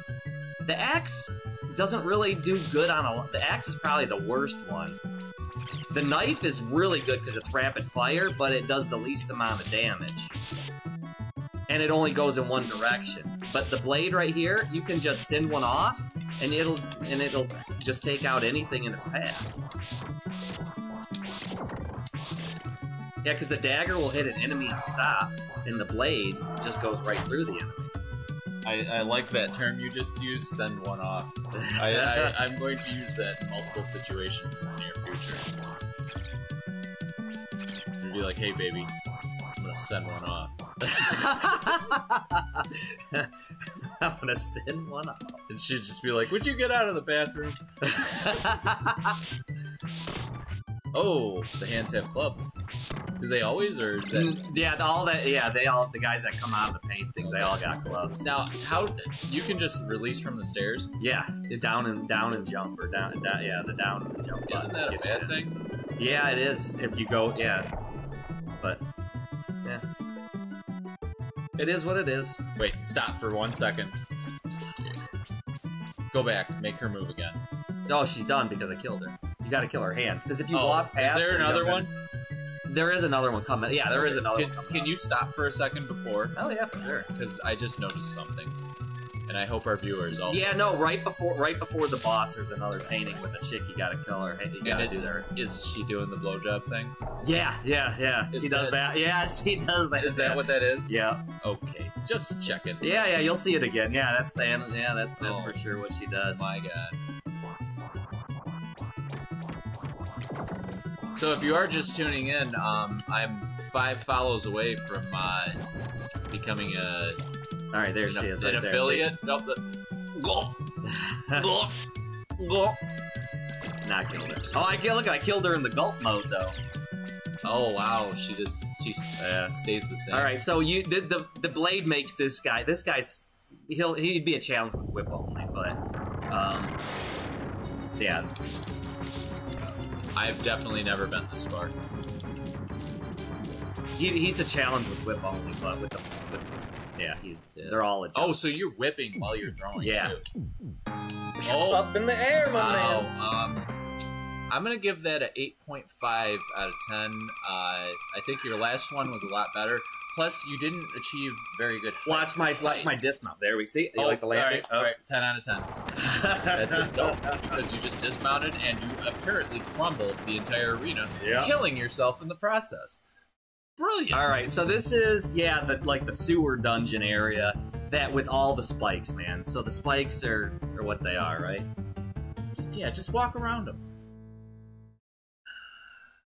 The axe doesn't really do good on a. The axe is probably the worst one. The knife is really good because it's rapid fire, but it does the least amount of damage. And it only goes in one direction. But the blade right here, you can just send one off, and it'll and it'll just take out anything in its path. Yeah, because the dagger will hit an enemy and stop, and the blade just goes right through the enemy. I, I like that term you just used, send one off. I, I, I'm going to use that in multiple situations in the near future. Be like, hey baby, I'm gonna send one off. I'm gonna send one off. And she'd just be like, would you get out of the bathroom? Oh, the hands have clubs. Do they always, or is that... Mm, yeah, all that. Yeah, they all the guys that come out of the paintings, they all got clubs. Now, how... You can just release from the stairs? Yeah, down and down and jump or down. down yeah, the down and jump. Isn't that a bad thing? Yeah, it is. If you go, yeah, but it is what it is. Wait, stop for one second. Go back, make her move again. Oh, she's done because I killed her. You got to kill her hand because if you oh, walk past, is there another one? There is another one coming. Yeah, there is another Can, one coming. can up. you stop for a second before? Oh yeah, for sure. Because I just noticed something, and I hope our viewers also. Yeah, no, right before right before the boss, there's another painting with a chick. You gotta kill her. Hey, you gotta it- do that. Is she doing the blowjob thing? Yeah, yeah, yeah. Is she does that- that. Yeah, she does that. Is that what that is? Yeah, Okay, just checking. yeah, yeah. You'll see it again. Yeah, that's the. Yeah, that's that's Oh. for sure what she does. My God. So if you are just tuning in, um, I'm five follows away from uh, becoming a All right, there an, she is. an Right there. affiliate. Nope, Go, go, go. Not killed her. Oh, I killed. Look, I killed her in the gulp mode though. Oh wow, she just she uh, stays the same. All right, so you the, the the blade makes this guy. This guy's he'll he'd be a challenge with whip only, but um, yeah, I've definitely never been this far. he, he's a challenge with whip only, but with the with, yeah, he's Yeah. they're all a Oh, so you're whipping while you're throwing. Yeah. Too. Oh, up in the air, my wow. man. Um, I'm gonna give that a 8.5 out of 10. Uh, I think your last one was a lot better. Plus, you didn't achieve very good. height. Watch my watch my dismount. There we see. You Oh, like the all landing? right, all right, 10 out of 10. That's it. No, because you just dismounted and you apparently crumbled the entire arena, Yeah. killing yourself in the process. Brilliant. All right, so this is yeah, the like the sewer dungeon area that with all the spikes, man. So the spikes are are what they are, right? Yeah, just walk around them.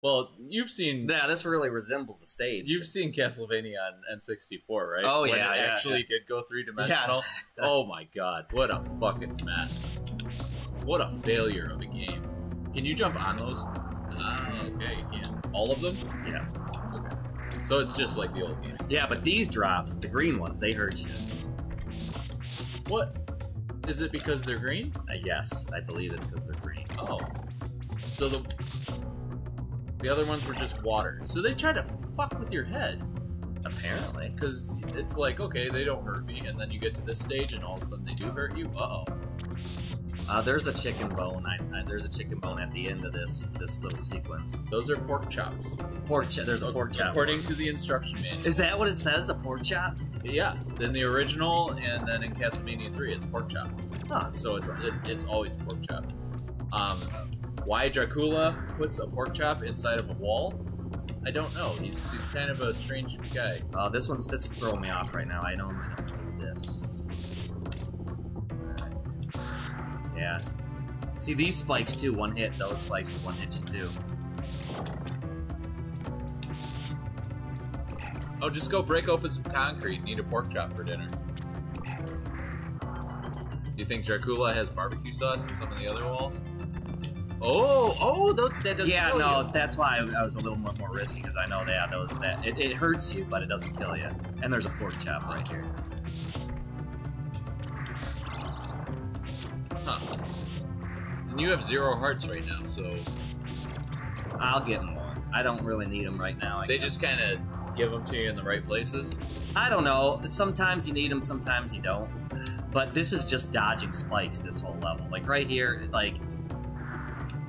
Well, you've seen Yeah, this really resembles the stage. You've seen Castlevania on N64, right? Oh, When yeah, it yeah, actually did go three dimensional. oh my god, what a fucking mess! What a failure of a game. Can you jump on those? Ah, okay, you can. All of them? yeah, Okay. So it's just like the old game. yeah, but these drops, the green ones, they hurt you. What? Is it because they're green? I guess I believe it's because they're green. Oh. So the the other ones were just water. So they try to fuck with your head. Apparently, Because it's like, okay, they don't hurt me, and then you get to this stage and all of a sudden they do hurt you. Uh oh. uh, there's a chicken bone. I, I, there's a chicken bone at the end of this this little sequence. Those are pork chops. Pork chop. There's a pork chop. According to the instruction manual. is that what it says? A pork chop? Yeah, then the original, and then in Castlevania 3, it's pork chop. Huh. So it's it, it's always pork chop. Um, why Dracula puts a pork chop inside of a wall? I don't know. He's he's kind of a strange guy. Oh, this one's this is throwing me off right now. I don't, I don't do this. Alright. Yeah. See these spikes too. One hit. Those spikes will one hit you too. Oh, just go break open some concrete and eat a pork chop for dinner. Do you think Dracula has barbecue sauce in some of the other walls? Oh, oh, tho- that doesn't yeah, kill no, you. that's why I, I was a little more, more risky because I know that those that it, it hurts you, but it doesn't kill you. And there's a pork chop right here. Huh. And you have zero hearts right now, so I'll get more. I don't really need them right now. I they guess. just kind of give them to you in the right places. I don't know. Sometimes you need them, sometimes you don't. But this is just dodging spikes this whole level. Like right here, like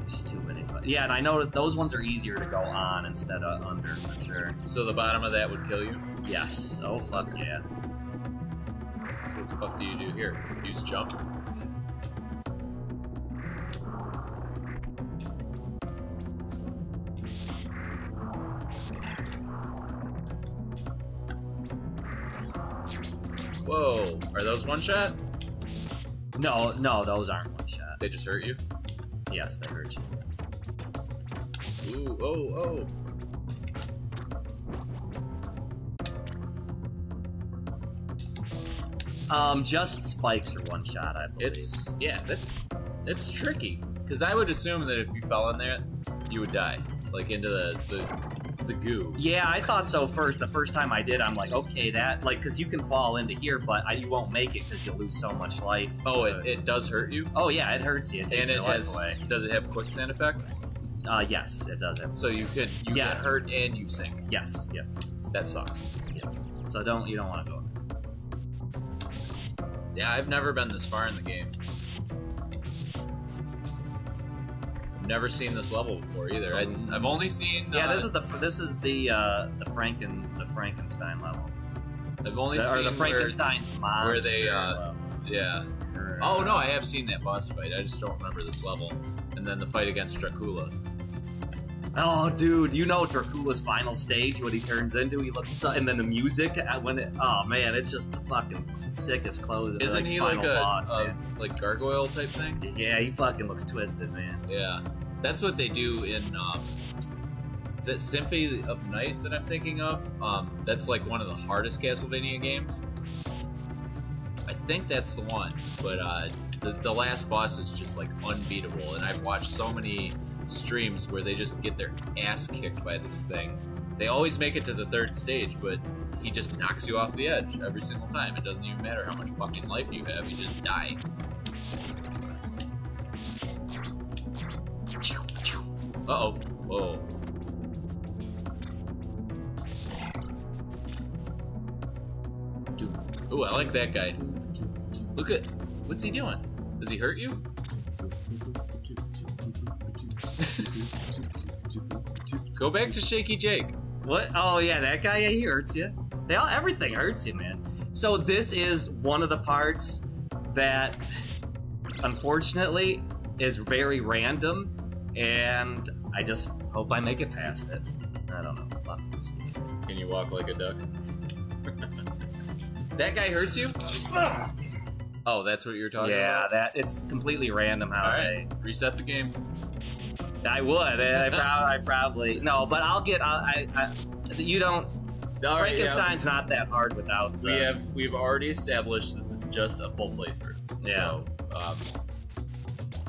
there's too many. Yeah, and I noticed those ones are easier to go on instead of under for sure. So the bottom of that would kill you? Yes. Oh fuck yeah. So what the fuck do you do here? Use jump? Whoa, are those one shot? No, no, those aren't one shot. They just hurt you? Yes, hurt you. Ooh, oh, oh. Um, just spikes are one shot, I believe. It's yeah, that's it's tricky because I would assume that if you fell in there, you would die, like into the the, the goo. Yeah, I thought so first. The first time I did, I'm like, okay, that like because you can fall into here, but I, you won't make it because you'll lose so much life. Oh, it, it does hurt you, Oh yeah, it hurts you. It takes and it your life has. away. Does it have quicksand effect? Uh, yes, it does. Have, So you could you Yes. get hurt and you sink. yes, yes, That sucks. yes. So don't you don't want to go. Yeah, I've never been this far in the game. Never seen this level before either. I, I've only seen. Yeah, uh, this is the this is the uh, the Franken the Frankenstein level, I've only The- seen or the where- Frankenstein's monster. they, uh, level. yeah. Or, Oh no, uh, I have seen that boss fight. I just don't remember this level. And then the fight against Dracula. Oh, dude, you know Dracula's final stage, what he turns into. He looks so, and then the music uh, when it. Oh man, it's just the fucking sickest clothes. Isn't like, he final like a, boss, a like gargoyle type thing? Yeah, he fucking looks twisted, man. Yeah, that's what they do in. Um, is it Symphony of Night that I'm thinking of? Um, that's like one of the hardest Castlevania games. I think that's the one, but uh, the, the last boss is just like unbeatable, and I've watched so many streams where they just get their ass kicked by this thing. They always make it to the third stage, but he just knocks you off the edge every single time. It doesn't even matter how much fucking life you have, you just die. Uh oh. Whoa. Ooh, I like that guy. Look at what's he doing? Does he hurt you? Go back to Shaky Jake. What? Oh yeah, that guy. Yeah, he hurts you. They all everything hurts you, man. So this is one of the parts that, unfortunately, is very random, and I just hope I make it past it. I don't know. Fuck this game. Can you walk like a duck? that guy hurts you? Oh, that's what you're talking yeah, about? Yeah, that it's completely random how Alright, reset the game. I would. and I, prob- I probably no, but I'll get. I. I, you don't. All right, yeah. Frankenstein's not that hard without. The, We have we've already established this is just a full playthrough. Yeah. So, um,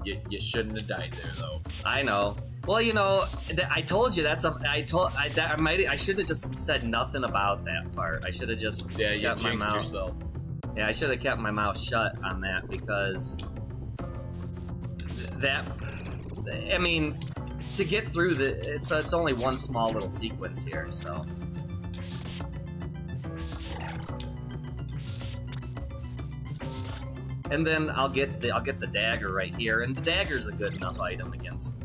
you, you shouldn't have died there though. I know. Well, you know, th- I told you that's a. I told. I, that, I might. I should have just said nothing about that part. I should have just. Yeah, you kept my mouth. yourself. Yeah, I should have kept my mouth shut on that because that. I mean, to get through the, it's it's only one small little sequence here, so. And then I'll get the I'll get the dagger right here, and the dagger's a good enough item against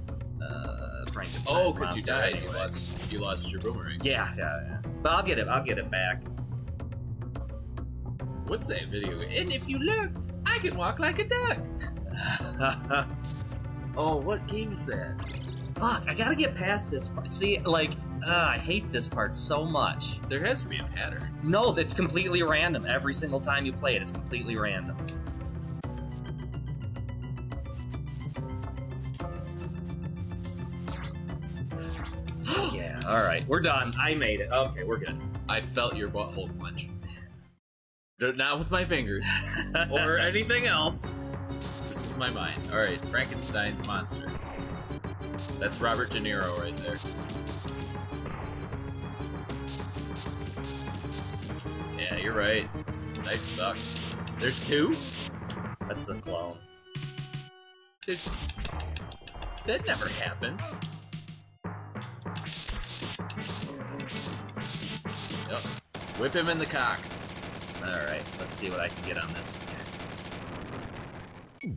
uh, Frankenstein's Oh, because you died. You lost you lost your boomerang. Yeah, yeah, yeah. But I'll get it. I'll get it back. What's that video? And if you look, I can walk like a duck. Oh, what game is that? Fuck! I gotta get past this. Part. See, like, uh, I hate this part so much. There has to be a pattern. No, it's completely random. Every single time you play it, it's completely random. yeah. All right, we're done. I made it. Okay, we're good. I felt your butthole clench. No, Not with my fingers or anything else, my mind. All right, Frankenstein's monster. That's Robert De Niro right there. Yeah, you're right. Knife sucks. There's two. That's a clone. That never happened. Yep. Whip him in the cock. All right, let's see what I can get on this one. Ooh,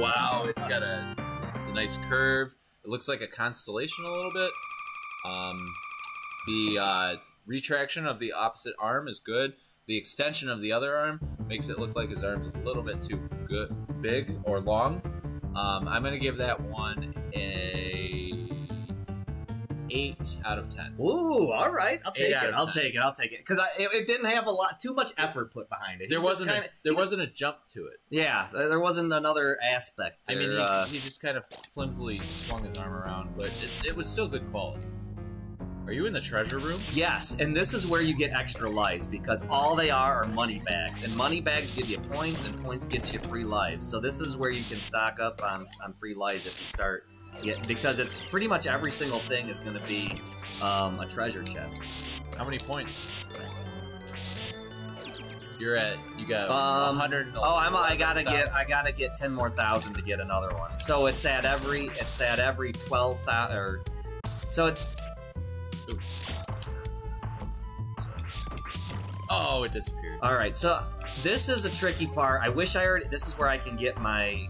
wow! It's got a it's a nice curve. It looks like a constellation a little bit. Um, the uh, retraction of the opposite arm is good. The extension of the other arm makes it look like his arm's a little bit too good, big or long. Um, I'm gonna give that one a eight out of ten. Ooh, all right, I'll take Eight it. I'll 10. take it. I'll take it because it, it didn't have a lot, too much effort put behind it. There He wasn't kinda, a, there wasn't a jump to it. yeah, there wasn't another aspect. I mean, he, uh, he just kind of flimsily swung his arm around, but it's it was still good quality. Are you in the treasure room? Yes, and this is where you get extra lives because all they are are money bags, and money bags give you points, and points get you free lives. So this is where you can stock up on, on free lives if you start, get, because it's pretty much every single thing is going to be um, a treasure chest. How many points? You're at you got Um, 100. Oh, I'm I gotta get I gotta get ten more thousand to get another one. So it's at every it's at every twelve thousand or so it, Oh, it disappeared. All right, so this is a tricky part. I wish I already. This is where I can get my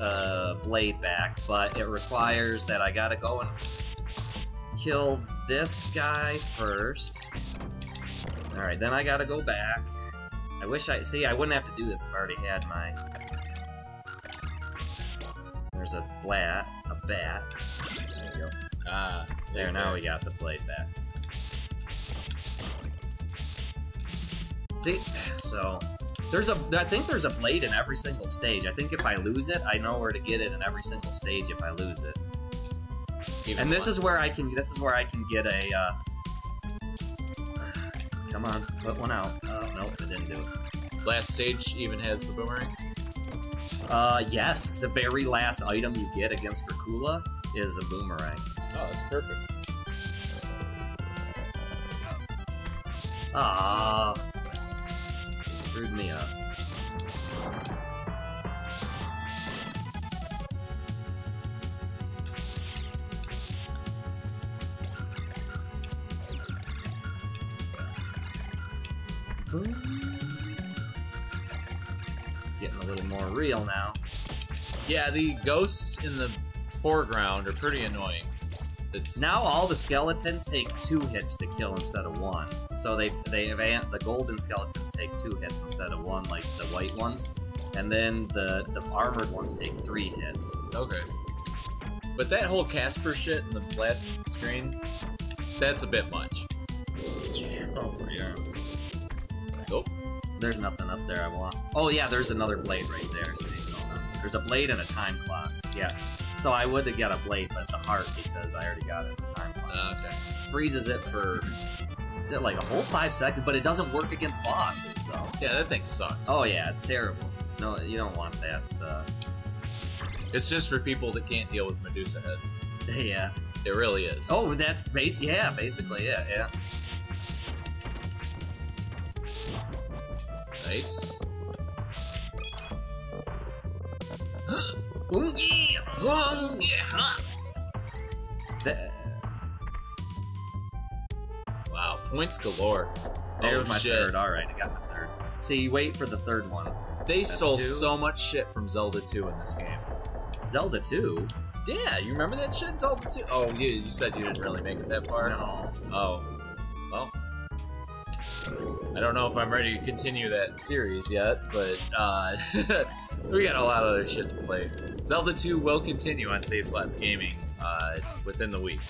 uh, blade back, but it requires that I gotta go and kill this guy first. All right, then I gotta go back. I wish I see. I wouldn't have to do this if I already had my. There's a blat, a bat. There you go. Ah, There, now we got the blade back. See, so there's a. I think there's a blade in every single stage. I think if I lose it, I know where to get it in every single stage. If I lose it, Even and this one. is where I can. This is where I can get a. Uh, come on, put one out. Oh nope, it didn't do it. last stage even has the boomerang. Uh, yes, the very last item you get against Dracula is a boomerang. Oh, that's perfect. Ah, you screwed me up. Getting a little more real now. Yeah, the ghosts in the foreground are pretty annoying. It's Now all the skeletons take two hits to kill instead of one. So they they have the golden skeletons take two hits instead of one, like the white ones, and then the the armored ones take three hits. okay. But that whole Casper shit in the last screen, that's a bit much. Oh, for yeah. Nope. There's nothing up there I want. Oh yeah, there's another blade right there. On. there's a blade and a time clock. Yeah. So I would have got a blade, but it's a heart because I already got it. The time Uh, okay. freezes it for. Is it like a whole five seconds? But it doesn't work against bosses though. Yeah, that thing sucks. Oh yeah, it's terrible. No, you don't want that. Uh, It's just for people that can't deal with Medusa heads. yeah. It really is. Oh, that's base. Yeah, basically, yeah, yeah. nice. That- Wow, points galore. there's oh, my shit. third. All right, I got my third. See, you wait for the third one. They That's stole two. so much shit from Zelda 2 in this game. Zelda 2? Yeah, you remember that shit Zelda 2? Oh, you, you said you didn't really make it that far? No. Oh. Well. I don't know if I'm ready to continue that series yet, but uh, we got a lot of other shit to play. Zelda 2 will continue on Save Slots Gaming uh, within the week.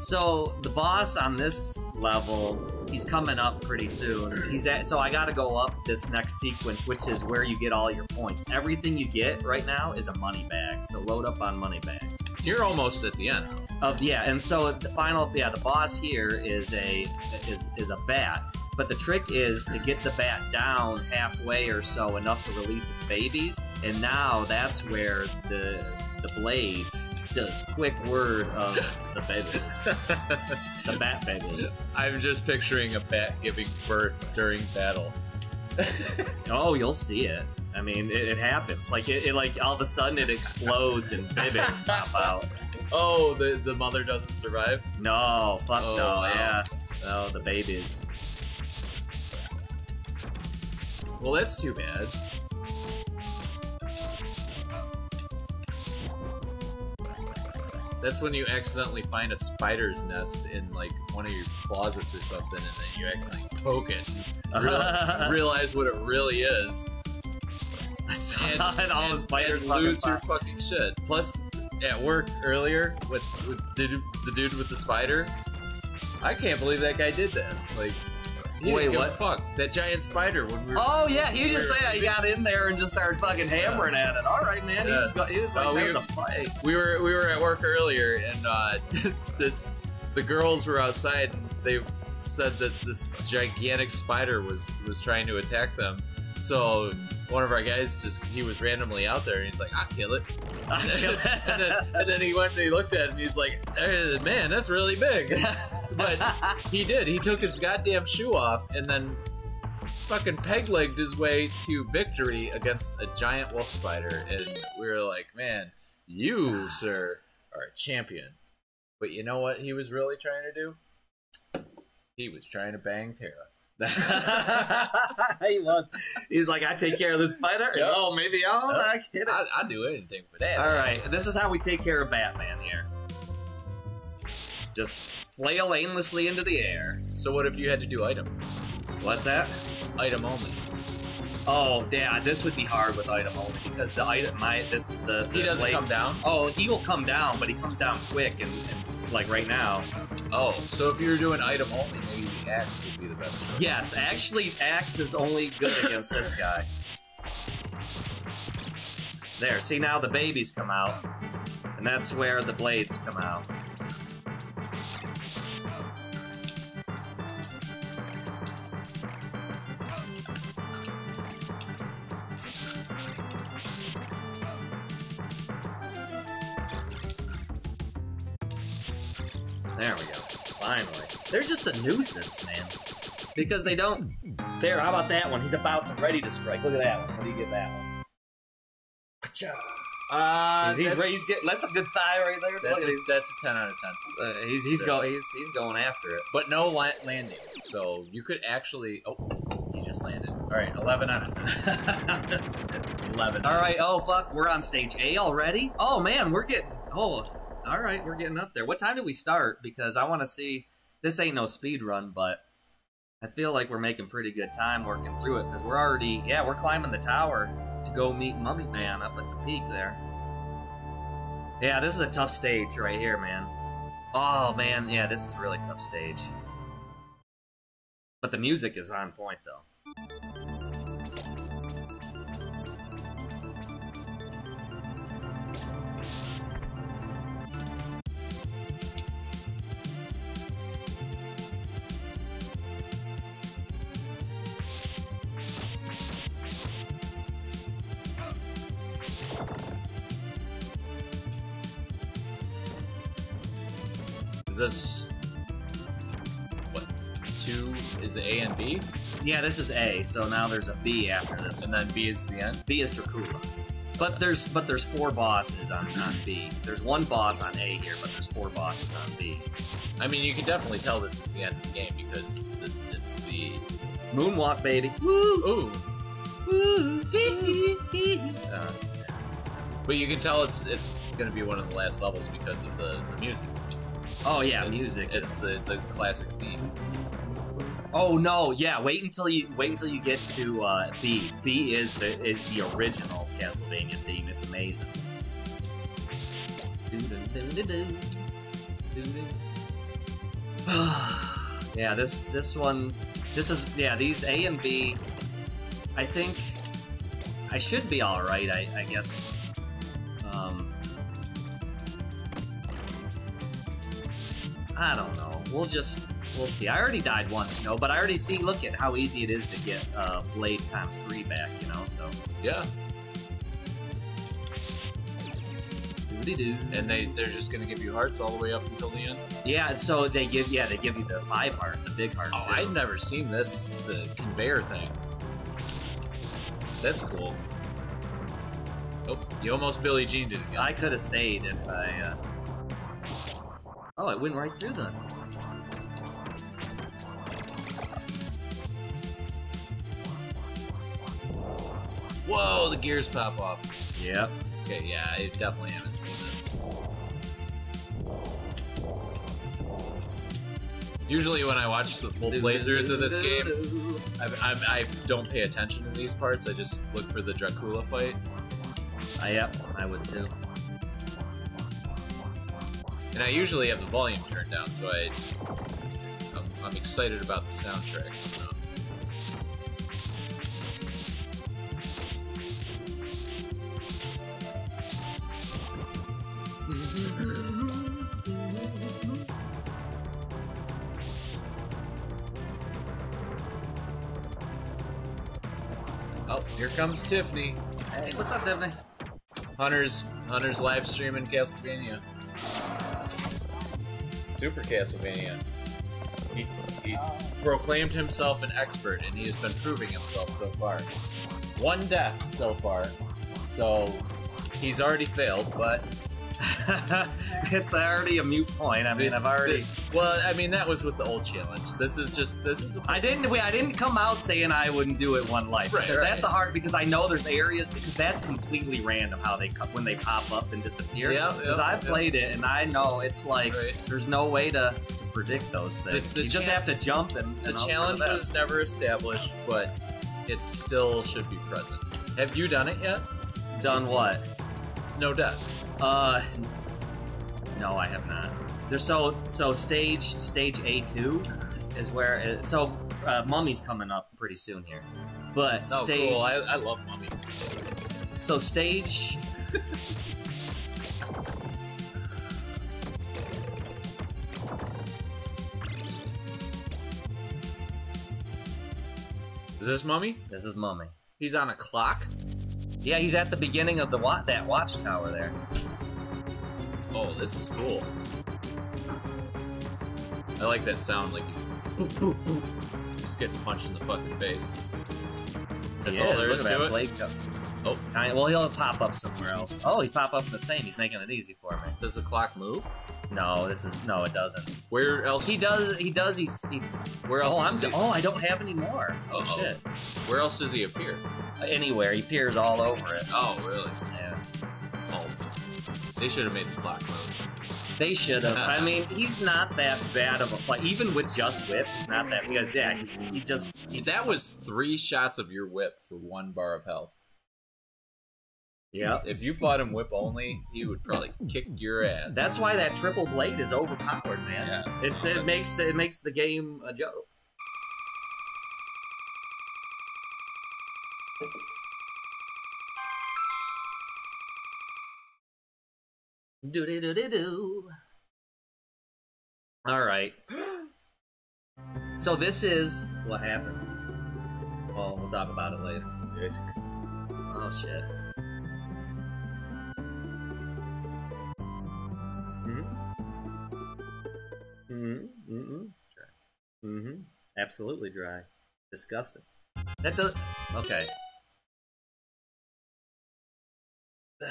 So the boss on this level, he's coming up pretty soon. He's at. So I got to go up this next sequence, which is where you get all your points. Everything you get right now is a money bag. So load up on money bags. You're almost at the end. Of yeah, and so the final yeah, the boss here is a is is a bat. But the trick is to get the bat down halfway or so enough to release its babies, and now that's where the the blade does quick word of the babies, the bat babies. I'm just picturing a bat giving birth during battle. Oh, you'll see it. I mean, it, it happens. Like it, it, like all of a sudden it explodes and babies pop out. Oh, the the mother doesn't survive. No, fuck Oh, no, wow. yeah. No, the babies. Well, that's too bad. That's when you accidentally find a spider's nest in like one of your closets or something, and then you accidentally poke it. And real- realize what it really is, and, and all the spiders and fucking lose your fucking shit. Plus, at work earlier with with the, dude- the dude with the spider, I can't believe that guy did that. Like, he Wait, didn't give a what? Fuck that giant spider when we were. Oh yeah, he was just we were- saying he got in there and just started fucking hammering at it. All right, man. He Yeah. was, go- he was like, Oh, we "There's a fight." we were we were at work earlier and uh, the the girls were outside and they said that this gigantic spider was was trying to attack them. So one of our guys just he was randomly out there and he's like, I'll kill it. I'll kill it. and, then, and then he went and he looked at it and he's like, "Eh, man, that's really big. But he did. He took his goddamn shoe off and then fucking peg legged his way to victory against a giant wolf spider. And we were like, man, you, sir, are a champion. But you know what he was really trying to do? He was trying to bang Tara. he was. He was like, "I take care of this fighter. Yeah. Oh, maybe I'll. Yeah. I get it. I'd, I'd do anything for that. All right, this is how we take care of Batman here. Just flail aimlessly into the air. So what if you had to do item? What's that? Item only. Oh, yeah, this would be hard with item only because the item, my this the, the He doesn't blade- come down? Oh, he will come down, but he comes down quick and, and like right now. Oh, so if you were doing item only, axe would be the best. Yes, actually, Axe is only good against this guy. There, see now the babies come out, and that's where the blades come out. They're just a nuisance, man. Because they don't. There, how about that one? He's about to ready to strike. Look at that one. What do you get that one? Ka-chow. Uh, He's, he's, that's, he's getting, that's a good thigh right there. That's, a, that's a 10 out of 10. uh, he's he's, go, he's he's going after it. But no la- landing. So you could actually. Oh, he just landed. All right, 11 out of 10. 11. All right. Oh fuck, we're on stage A already. Oh man, we're getting. Oh, all right, we're getting up there. What time do we start? Because I want to see. This ain't no speed run, but I feel like we're making pretty good time working through it because we're already. Yeah, we're climbing the tower to go meet Mummy Man up at the peak there. Yeah, this is a tough stage right here, man. Oh man, yeah, this is really tough stage. But the music is on point though. This. What? Two is it A and B? Yeah, this is A, so now there's a B after this. And then B is the end? B is Dracula. But there's but there's four bosses on, on B. There's one boss on A here, but there's four bosses on B. I mean, you can definitely tell this is the end of the game because the, it's the. Moonwalk, baby. Ooh! Uh, But you can tell it's it's gonna be one of the last levels because of the, the music. Oh yeah, It's- music. It's the, the classic theme. Oh no, yeah. Wait until you wait until you get to uh, B. B is the is the original Castlevania theme. It's amazing. yeah, this this one, this is yeah. These A and B, I think I should be all right. I, I guess. Um, I don't know. We'll just we'll see. I already died once, you know, but I already see. Look at how easy it is to get uh, Blade times three back, you know. So Yeah. And they, they're just gonna give you hearts all the way up until the end. yeah, so they give yeah they give you the five heart, the big heart. Oh. I'd never seen this, the conveyor thing. That's cool. Oh, you almost Billie Jean it. I could have stayed if I. Uh... Oh, it went right through the. Whoa, the gears pop off. Yep. Okay, yeah, I definitely haven't seen this. Usually, when I watch the full playthroughs of this game, I, I, I don't pay attention to these parts. I just look for the Dracula fight. I, yep, I would too. And I usually have the volume turned down, so I, I'm, I'm excited about the soundtrack. Oh, here comes Tiffany. Hey, what's up, Tiffany? Hunter's Hunter's live streaming Castlevania. Super Castlevania. He, he oh. proclaimed himself an expert, and he has been proving himself so far. One death so far, so he's already failed. But it's already a mute point. I mean, I've already. well, I mean, that was with the old challenge. This is just this is. I didn't. Wait, I didn't come out saying I wouldn't do it one life Right, because right. that's a hard. Because I know there's areas because that's completely random how they when they pop up and disappear. Yeah, Because I've yeah. played it and I know it's like Right. there's no way to, to predict those things. the you just have to jump and. the and hope challenge was never established, but it still should be present. Have you done it yet? done what? No death. Uh, no, I have not. There's so so stage stage A two is where it, so uh, Mummy's coming up pretty soon here, but Oh, stage cool. I, I love mummies. so stage. Is this mummy? This is Mummy. He's on a clock. Yeah, he's at the beginning of the wa- that watchtower there. Oh, this is cool. I like that sound, like he's boop, boop, boop. just getting punched in the fucking face. That's He all is. there Look is at to that it. blade. Oh, I- well, he'll pop up somewhere else. Oh, he pop up the same. He's making it easy for me. does the clock move? No, this is no, it doesn't. Where else? He does. He does. He's. He, Where else? oh, I'm. he, Oh, I don't have any more. Oh Uh-oh. shit. Where else does he appear? Anywhere he peers all over it. Oh, really? Yeah. Oh, they should have made the clock move. They should have. I mean, he's not that bad of a fight. Even with just whip, he's not that because yeah, he's, he just he, That was three shots of your whip for one bar of health. Yeah. If you fought him whip only, he would probably kick your ass. That's why that triple blade is overpowered, man. Yeah. It, it makes the it makes the game a joke. Do do do do do. All right. So this is what happened. Well, we'll talk about it later. Oh shit. Mm-hmm. Mm-hmm. Mm-hmm. Absolutely dry. Disgusting. That does. Okay.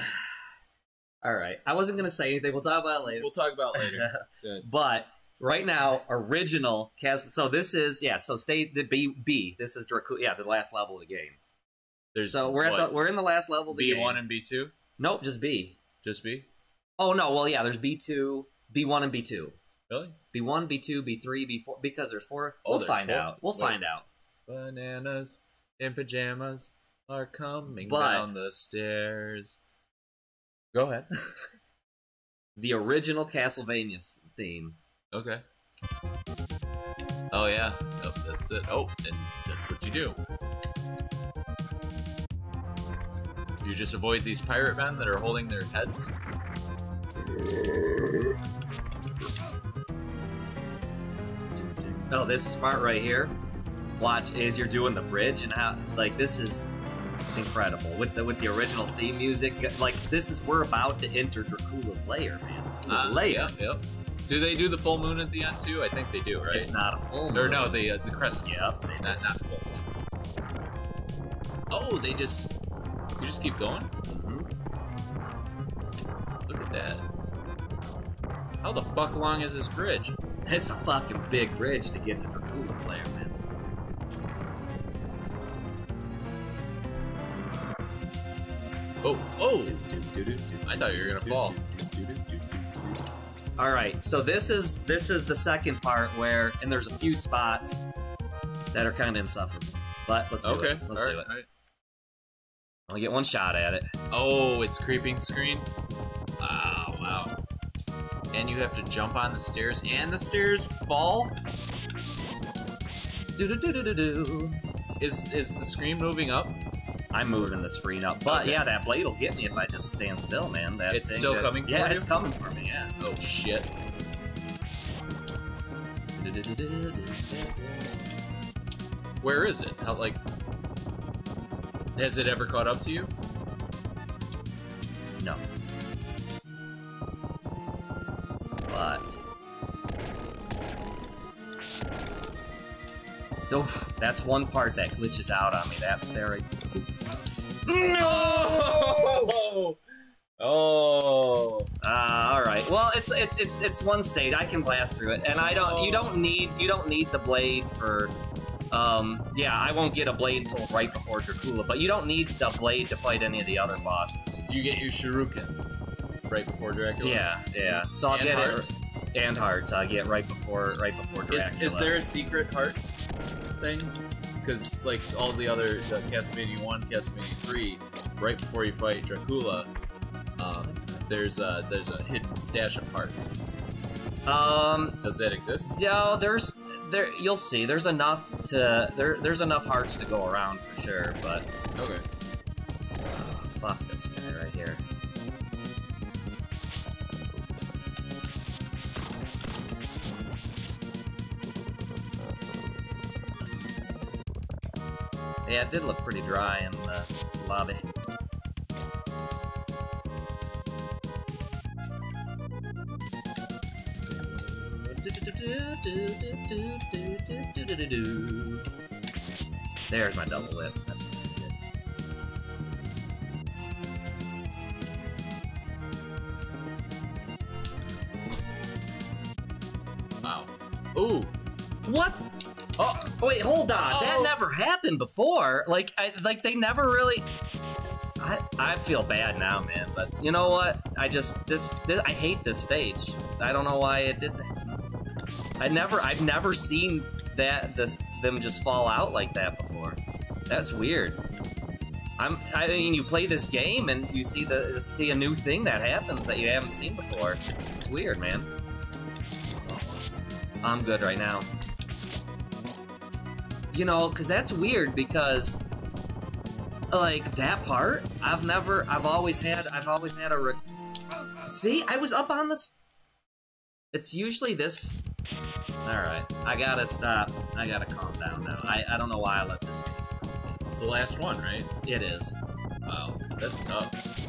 All right. I wasn't gonna say anything. We'll talk about it later. We'll talk about it later. But right now, original cast. So this is yeah. So stay the B B. This is Dracu. Yeah, the last level of the game. There's So we're at the we're in the last level of the B one and B two. Nope, just B. Just B. Oh no, well yeah, there's B two, B one, and B two. Really? B one, B two, B three, B four. Because there's four. Oh, we'll there's find four? out. We'll Wait. find out. Bananas in pajamas are coming But- down the stairs. Go ahead. The original Castlevania s- theme. okay. Oh yeah. That's it. Oh, and that's what you do. You just avoid these pirate men that are holding their heads. Oh, this part right here. Watch as you're doing the bridge and how like this is incredible with the with the original theme music. Like this is we're about to enter Dracula's lair, man. Ah, lair. Yep, yep. Do they do the full moon at the end too? I think they do, right? It's not a full. moon. Or no, the uh, the crescent. Yep. they- Not not the full moon. Oh, they just you just keep going. Mhm. at that. How the fuck long is this bridge? It's a fucking big bridge to get to Dracula's lair, man. Oh, oh! I thought you were gonna fall. All right, so this is this is the second part where, and there's a few spots that are kind of insufferable. But let's do Okay, it. Let's alright, do it. alright. I'll get one shot at it. Oh, it's creeping screen. And you have to jump on the stairs, and the stairs fall. Do do do do do do. Is is the screen moving up? I'm moving the screen up, but Okay. yeah, that blade will get me if I just stand still, man. That It's still that- coming for Yeah, it's coming for me. Yeah. Oh shit! Where is it? How like? Has it ever caught up to you? No. Oh, that's one part that glitches out on me. That staring. No! Oh. Ah, all right. Well, it's it's it's it's one state. I can blast through it, and I don't. You don't need you don't need the blade for. Um, yeah, I won't get a blade until right before Dracula, but you don't need the blade to fight any of the other bosses. You get your shuriken right before Dracula. Yeah, yeah. So I'll And get hearts. it and hearts. I get right before right before Dracula. Is, is there a secret heart thing? Because like all the other the Castlevania one, Castlevania three, right before you fight Dracula, um, there's a there's a hidden stash of hearts. Um, Does that exist? no, there's there. You'll see. There's enough to there. There's enough hearts to go around for sure. But Okay. oh, fuck this guy right here. Yeah, it did look pretty dry this lobby. There's my double whip. That's. Wow. Ooh. What? Oh. Wait, hold on. That Oh. never happened before. Like, I like they never really. I I feel bad now, man. But you know what? I just this, this I hate this stage. I don't know why it did that. I never I've never seen that this them just fall out like that before. That's weird. I'm I mean you play this game and you see the see a new thing that happens that you haven't seen before. It's weird, man. I'm good right now. You know, because that's weird because like that part I've never I've always had I've always had a re- See, I was up on this It's usually this Alright, I gotta stop. I gotta calm down now. I, I don't know why I let this stage. It's the last one, right? It is. Wow. That's tough.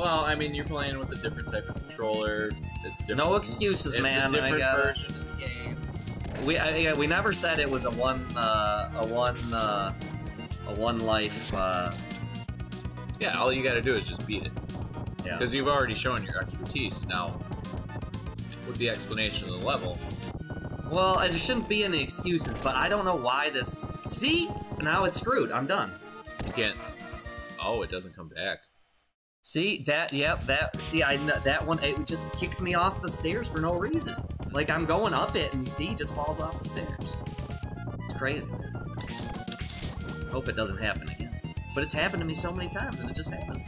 Well, I mean, you're playing with a different type of controller. It's different. No excuses, it's man. a different version of the game. We I, yeah, we never said it was a one uh, a one uh, a one life. Uh, Yeah, all you got to do is just beat it. yeah. Because you've already shown your expertise. Now, with the explanation of the level, Well, there shouldn't be any excuses, but I don't know why this. See, now it's screwed. I'm done. you can't. Oh, it doesn't come back. See that? Yep. That. See, I that one. It just kicks me off the stairs for no reason. Like I'm going up it, and you see, it just falls off the stairs. It's crazy. Hope it doesn't happen again. But it's happened to me so many times, and it just happened.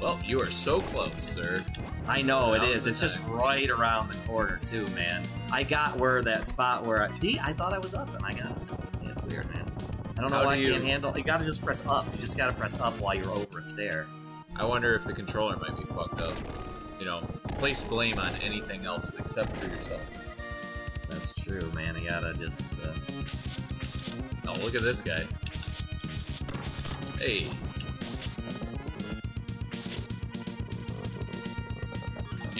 Well, you are so close, sir. I know it is. It's just right around the corner too, man. I got where that spot where I see. I thought I was up, and I got it. It's weird, man. I don't know How why do I you- can't handle. You gotta just press up. You just gotta press up while you're over a stair. I wonder if the controller might be fucked up. You know, place blame on anything else except for yourself. That's true, man. You gotta just. Uh... Oh, look at this guy. Hey.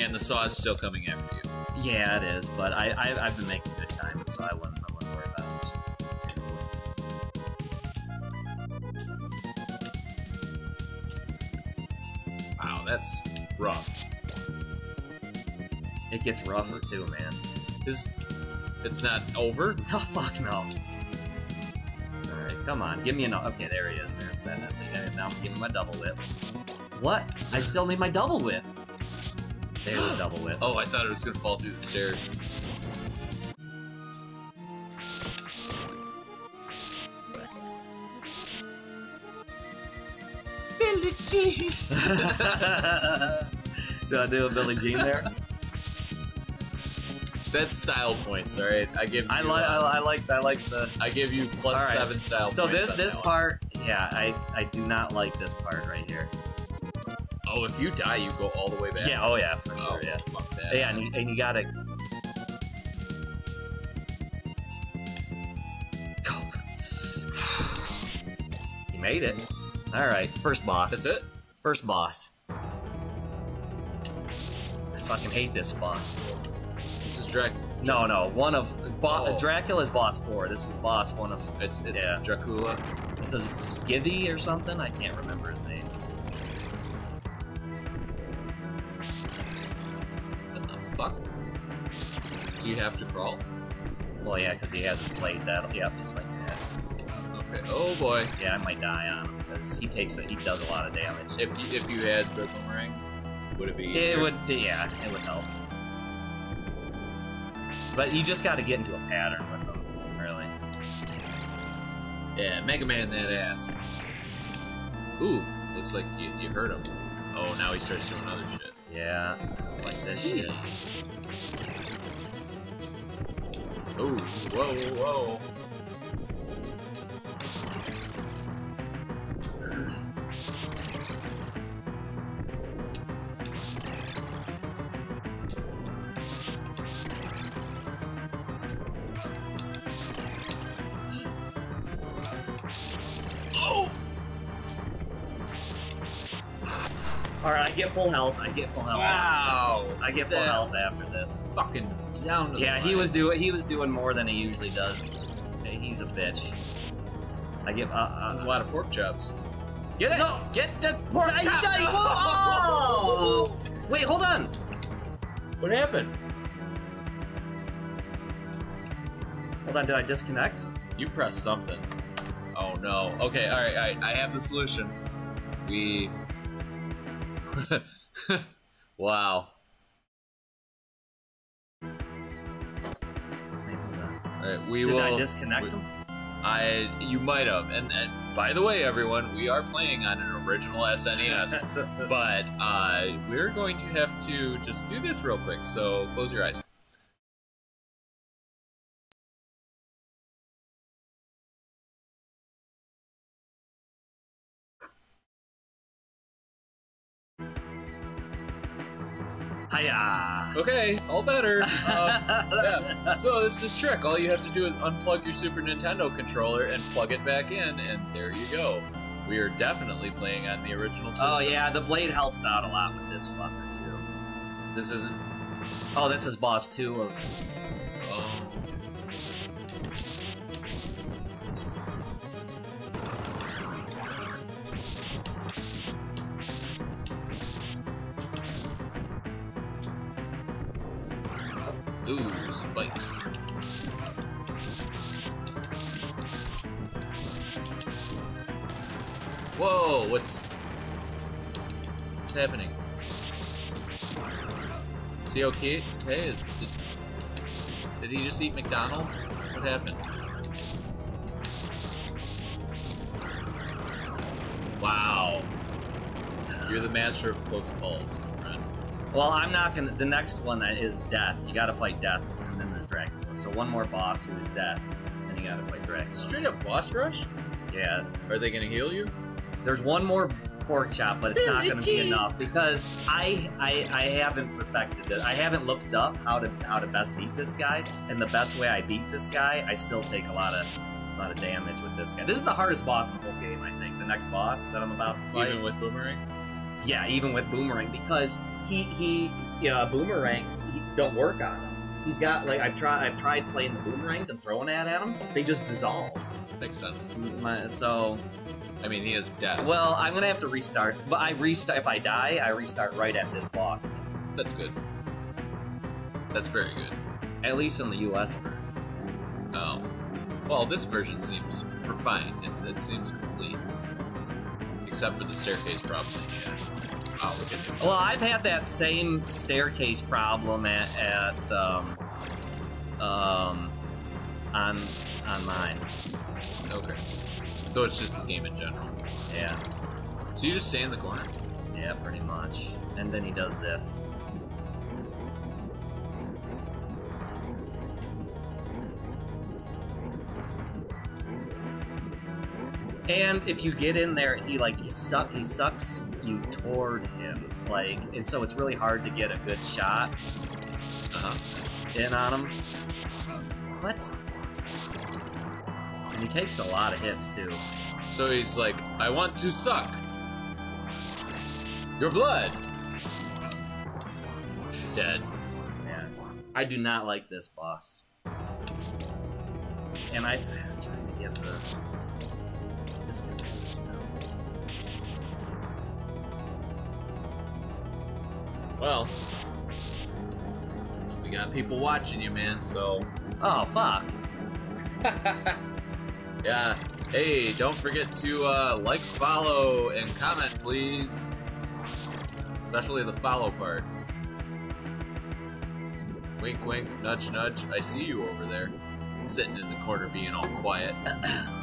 And the saw is still coming after you. Yeah, it is. But I, I I've been making good time, so I wouldn't that's rough. It gets rougher too, man. Is it's not over? Oh fuck no. Alright, come on, give me an okay, there he is. There's that now I'm giving my double whip. What? I still need my double whip. There's the double whip. Oh, I thought it was gonna fall through the stairs. Jean. do I do a Billie Jean there? That's style points, all right. I give. You, I like. uh, I, I like. I like the. I give you plus All right. seven style So points. this on this that one. part, yeah, I I do not like this part right here. Oh, if you die, you go all the way back. Yeah. Oh yeah, for Oh, sure. Yeah. fuck that. Yeah, and you, and you gotta. He made it. All right, first boss. That's it. First boss. I fucking hate this boss. This is Drac. No, no, one of bo- Oh. Dracula's boss four. This is boss one of. It's it's Yeah. Dracula. This is Skithy or something. I can't remember his name. What the fuck? Do you have to crawl? Well, yeah, because he has his blade. That yep, just like that. Okay. Oh boy. Yeah, I might die on him because he takes a, he does a lot of damage. If you, if you had the boomerang, would it be? It would, yeah, it would help. But you just got to get into a pattern with them, really. Yeah, Mega Man that ass. Ooh, looks like you, you hurt him. Oh, now he starts doing other shit. Yeah, oh, like this see. shit. Oh, whoa, whoa. I get full health. I get full health. Wow! I get full health after this. Fucking down to the Yeah, he line. was doing he was doing more than he usually does. He's a bitch. I give. Uh, This is a uh, lot of pork chops. Get it! No! Get the pork I- chop! I- oh! Wait, hold on. What happened? Hold on. Did I disconnect? You pressed something. Oh no. Okay, alright, alright. I have the solution. We. wow. Wait, hold on. Alright, we Did will. I disconnect we- him? I. You might have. And, and by the way, everyone, we are playing on an original SNES. but uh, we're going to have to just do this real quick, so close your eyes. Hiya! Okay, all better. Um, yeah. So it's this trick. All you have to do is unplug your Super Nintendo controller and plug it back in, and there you go. We are definitely playing on the original system. Oh yeah, the blade helps out a lot with this fucker too. This isn't. Oh, this is boss two of. Oh. Spikes. Whoa, what's what's happening? Is he okay? Okay, is did, did he just eat McDonald's? What happened? Wow. You're the master of close calls, my friend. Well, I'm not gonna. The next one that is death. You gotta fight death, So one more boss who is death, and you gotta fight Dracula. Straight up boss rush? Yeah. Are they gonna heal you? There's one more pork chop, but it's not gonna be enough because I, I I haven't perfected it. I haven't looked up how to how to best beat this guy, and the best way I beat this guy, I still take a lot of a lot of damage with this guy. This is the hardest boss in the whole game, I think. The next boss that I'm about to fight. Even with boomerang? Yeah, even with Boomerang because he he yeah boomerangs he don't work on him. He's got like I've tried I've tried playing the boomerangs and throwing at him. They just dissolve. Makes sense. My, so, I mean, he is dead. well, I'm gonna have to restart. But I restart if I die. I restart right at this boss. That's good. That's very good. At least in the U.S. version. Oh. Well, this version seems refined. It, it seems complete. Except for the staircase problem. Yeah. Oh, look at him. Well, I've had that same staircase problem at, at um, um, on on mine. Okay. So it's just the game in general. Yeah, So you just stay in the corner. yeah, pretty much. And then he does this. And if you get in there, he like he suck he sucks you toward him, like, and so it's really hard to get a good shot Uh huh. in on him. What? And he takes a lot of hits too. So he's like, I want to suck. Your blood. Dead. Yeah. I do not like this boss. And I, I'm trying to get the. Well, we got people watching you, man, so. Oh fuck! yeah. Hey, don't forget to uh, like, follow, and comment, please. Especially the follow part. Wink, wink, nudge, nudge. I see you over there, sitting in the corner being all quiet.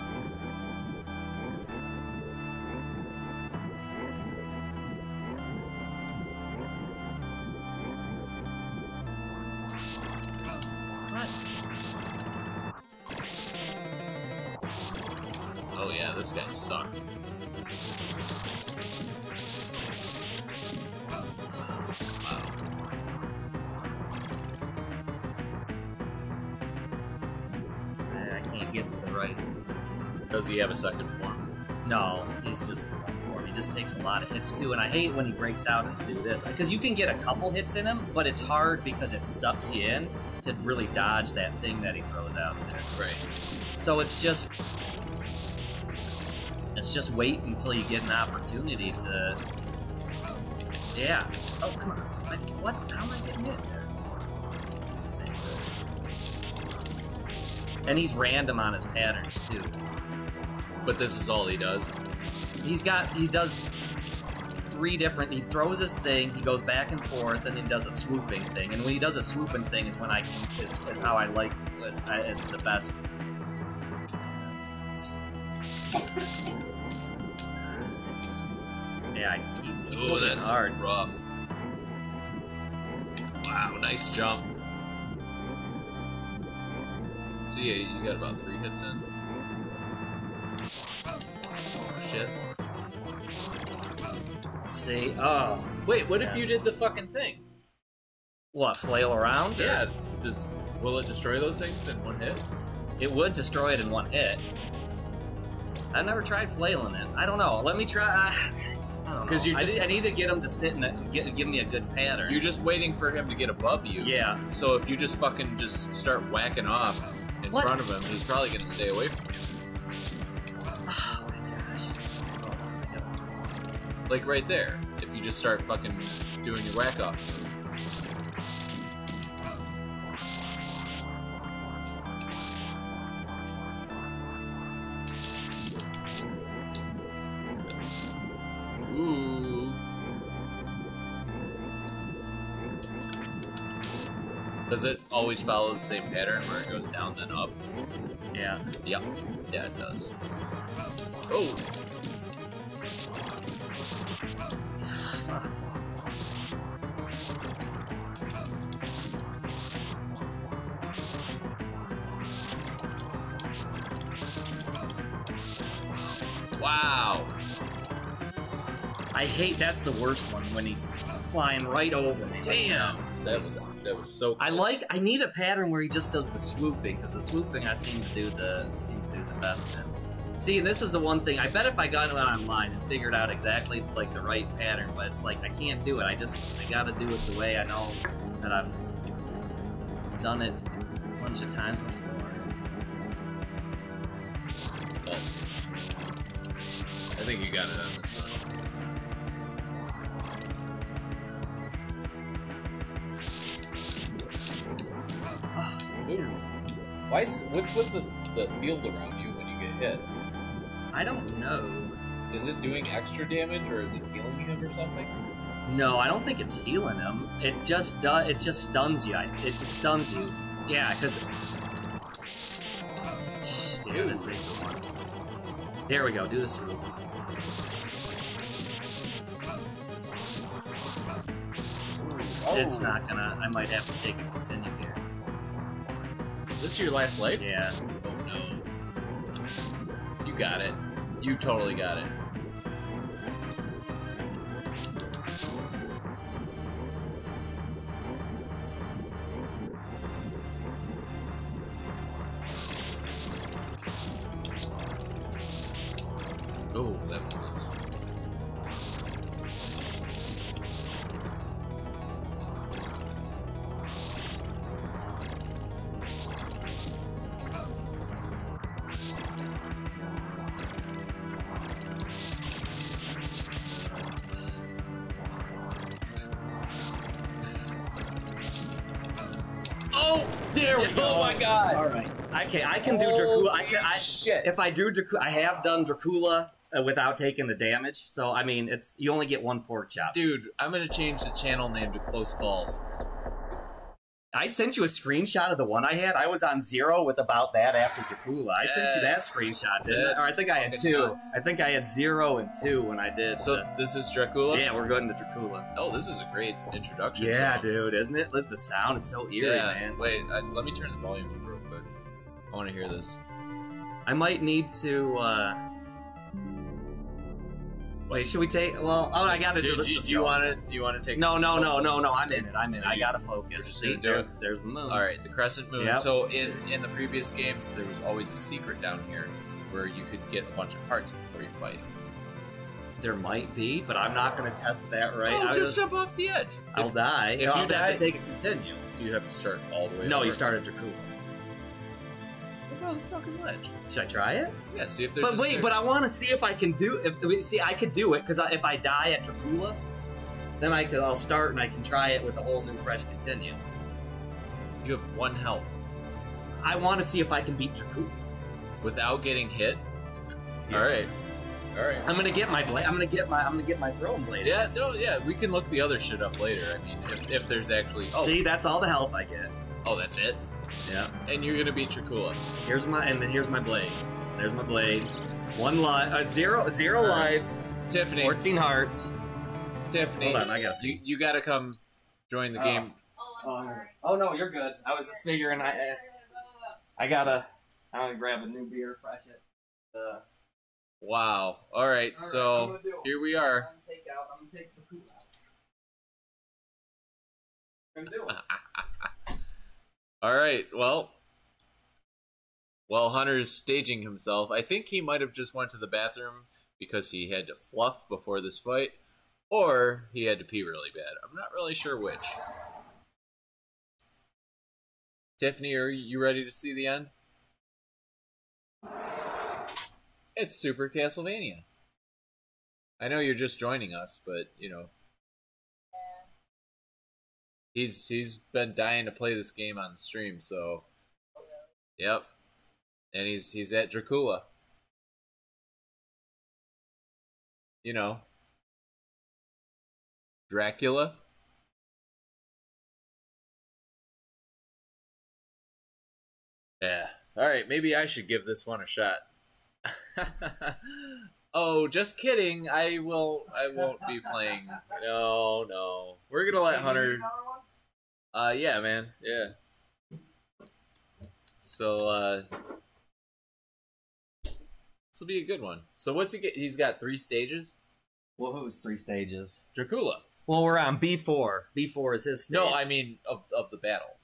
a lot of hits too, and I hate when he breaks out and do this because you can get a couple hits in him, but it's hard because it sucks you in to really dodge that thing that he throws out there. Right. So it's just it's just wait until you get an opportunity to Yeah. Oh come on. Like, what how am I getting hit? This is good. And he's random on his patterns too. But this is all he does. He's got he does three different he throws his thing, he goes back and forth, and then does a swooping thing. And when he does a swooping thing is when I can is, is how I like is, is the best Yeah, he, he Oh, pulls that's hard. rough. Wow, nice jump. So yeah, you got about three hits in. Oh shit. See, oh, Wait, what if you did the fucking thing? what? Flail around? or- Yeah. Does will it destroy those things in one hit? it would destroy it in one hit. I've never tried flailing it. I don't know. Let me try. I don't know. 'Cause you I, just- need- I need to get him to sit and get, give me a good pattern. You're just waiting for him to get above you. yeah. So if you just fucking just start whacking off in What? front of him, he's probably gonna stay away from you. Like right there. If you just start fucking doing your whack off. Ooh. Does it always follow the same pattern where it goes down then up? Yeah. Yep. Yeah, it does. Oh. Wow. I hate that's the worst one when he's flying right over me. Damn. That was that was so. I like. I need a pattern where he just does the swooping because the swooping I seem to do the seem to do the best in. See, this is the one thing. I bet if I got it online and figured out exactly like the right pattern, but it's like I can't do it. I just I got to do it the way I know that I've done it a bunch of times before. I think you got it on this one. Ah, Ooh. Why? Is, what's with the, the field around you when you get hit? I don't know. Is it doing extra damage or is it healing him or something? No, I don't think it's healing him. It just does. It just stuns you. I- It just stuns you. Yeah, because. Yeah, this is the one. There we go. Do this. move. It's oh. not gonna. I might have to take a continue here. Is this your last life? Yeah. Oh no. You got it. You totally got it. Oh, there we go. Oh my god! All right. Okay, I can do Dracula. I can. I, shit. if I do Dracula, I have done Dracula uh, without taking the damage. So I mean, it's you only get one pork chop. Dude, I'm gonna change the channel name to Close Calls. I sent you a screenshot of the one I had. I was on zero with about that after Dracula. I sent you that screenshot, didn't I? Or I think I had two. nuts. I think I had zero and two when I did. So the- this is Dracula? yeah, we're going to Dracula. Oh, this is a great introduction. Yeah, dude, isn't it? The sound is so eerie, Yeah. man. Wait, I, let me turn the volume up real quick. I want to hear this. I might need to. uh Wait, should we take? Well, oh, I gotta do, Do, this. do, do you want to? Do you want to take? No, no, no, no, no. I'm in it. I'm in. it. I gotta focus. See, there's, there's the moon. All right, the crescent moon. Yep. So in in the previous games, there was always a secret down here where you could get a bunch of hearts before you fight. There might be, but I'm not gonna test that right. Oh, I just jump off the edge. I'll die. if I'll you have to take a continue. do you have to start all the way? No, over? you start at Dracula. The fucking. Should I try it? Yeah, see if there's. But wait, but I want to see if I can do. If see, I could do it because if I die at Dracula, then I could. I'll start and I can try it with a whole new fresh continue. you have one health I want to see if I can beat Dracula. without getting hit. Yeah. All right, all right. I'm gonna get my blade. I'm gonna get my. I'm gonna get my throwing blade. Yeah, no, yeah, we can look the other shit up later. I mean, if, if there's actually. Oh, See, that's all the health I get. oh, that's it. Yeah. And you're gonna beat Dracula. Here's my. And then here's my blade. There's my blade. One life. Uh, zero. Zero All right. lives. Tiffany, Fourteen hearts. Tiffany, Hold on, I got. you you gotta come join the Oh. game. Oh, oh no, you're good. I was just figuring. I. I, I gotta. I'm gonna grab a new beer, fresh it. Uh, Wow. All right, I'm so gonna do it. here we are. I'm gonna take out. I'm gonna take the poop out. I'm gonna do it. All right, well, while Hunter's staging himself, I think he might have just went to the bathroom because he had to fluff before this fight, or he had to pee really bad. I'm not really sure which. Tiffany, are you ready to see the end? It's Super Castlevania. I know you're just joining us, but you know. He's he's been dying to play this game on stream, so Yep. And he's he's at Dracula. You know. Dracula. Yeah. Alright, maybe I should give this one a shot. oh, just kidding. I will I won't be playing. No, no. We're gonna let Hunter uh yeah, man. Yeah. So uh this will be a good one. So what's he get? He's got three stages. Well, who's three stages? Dracula. Well, we're on B four. B four is his stage. No, I mean of of the battle.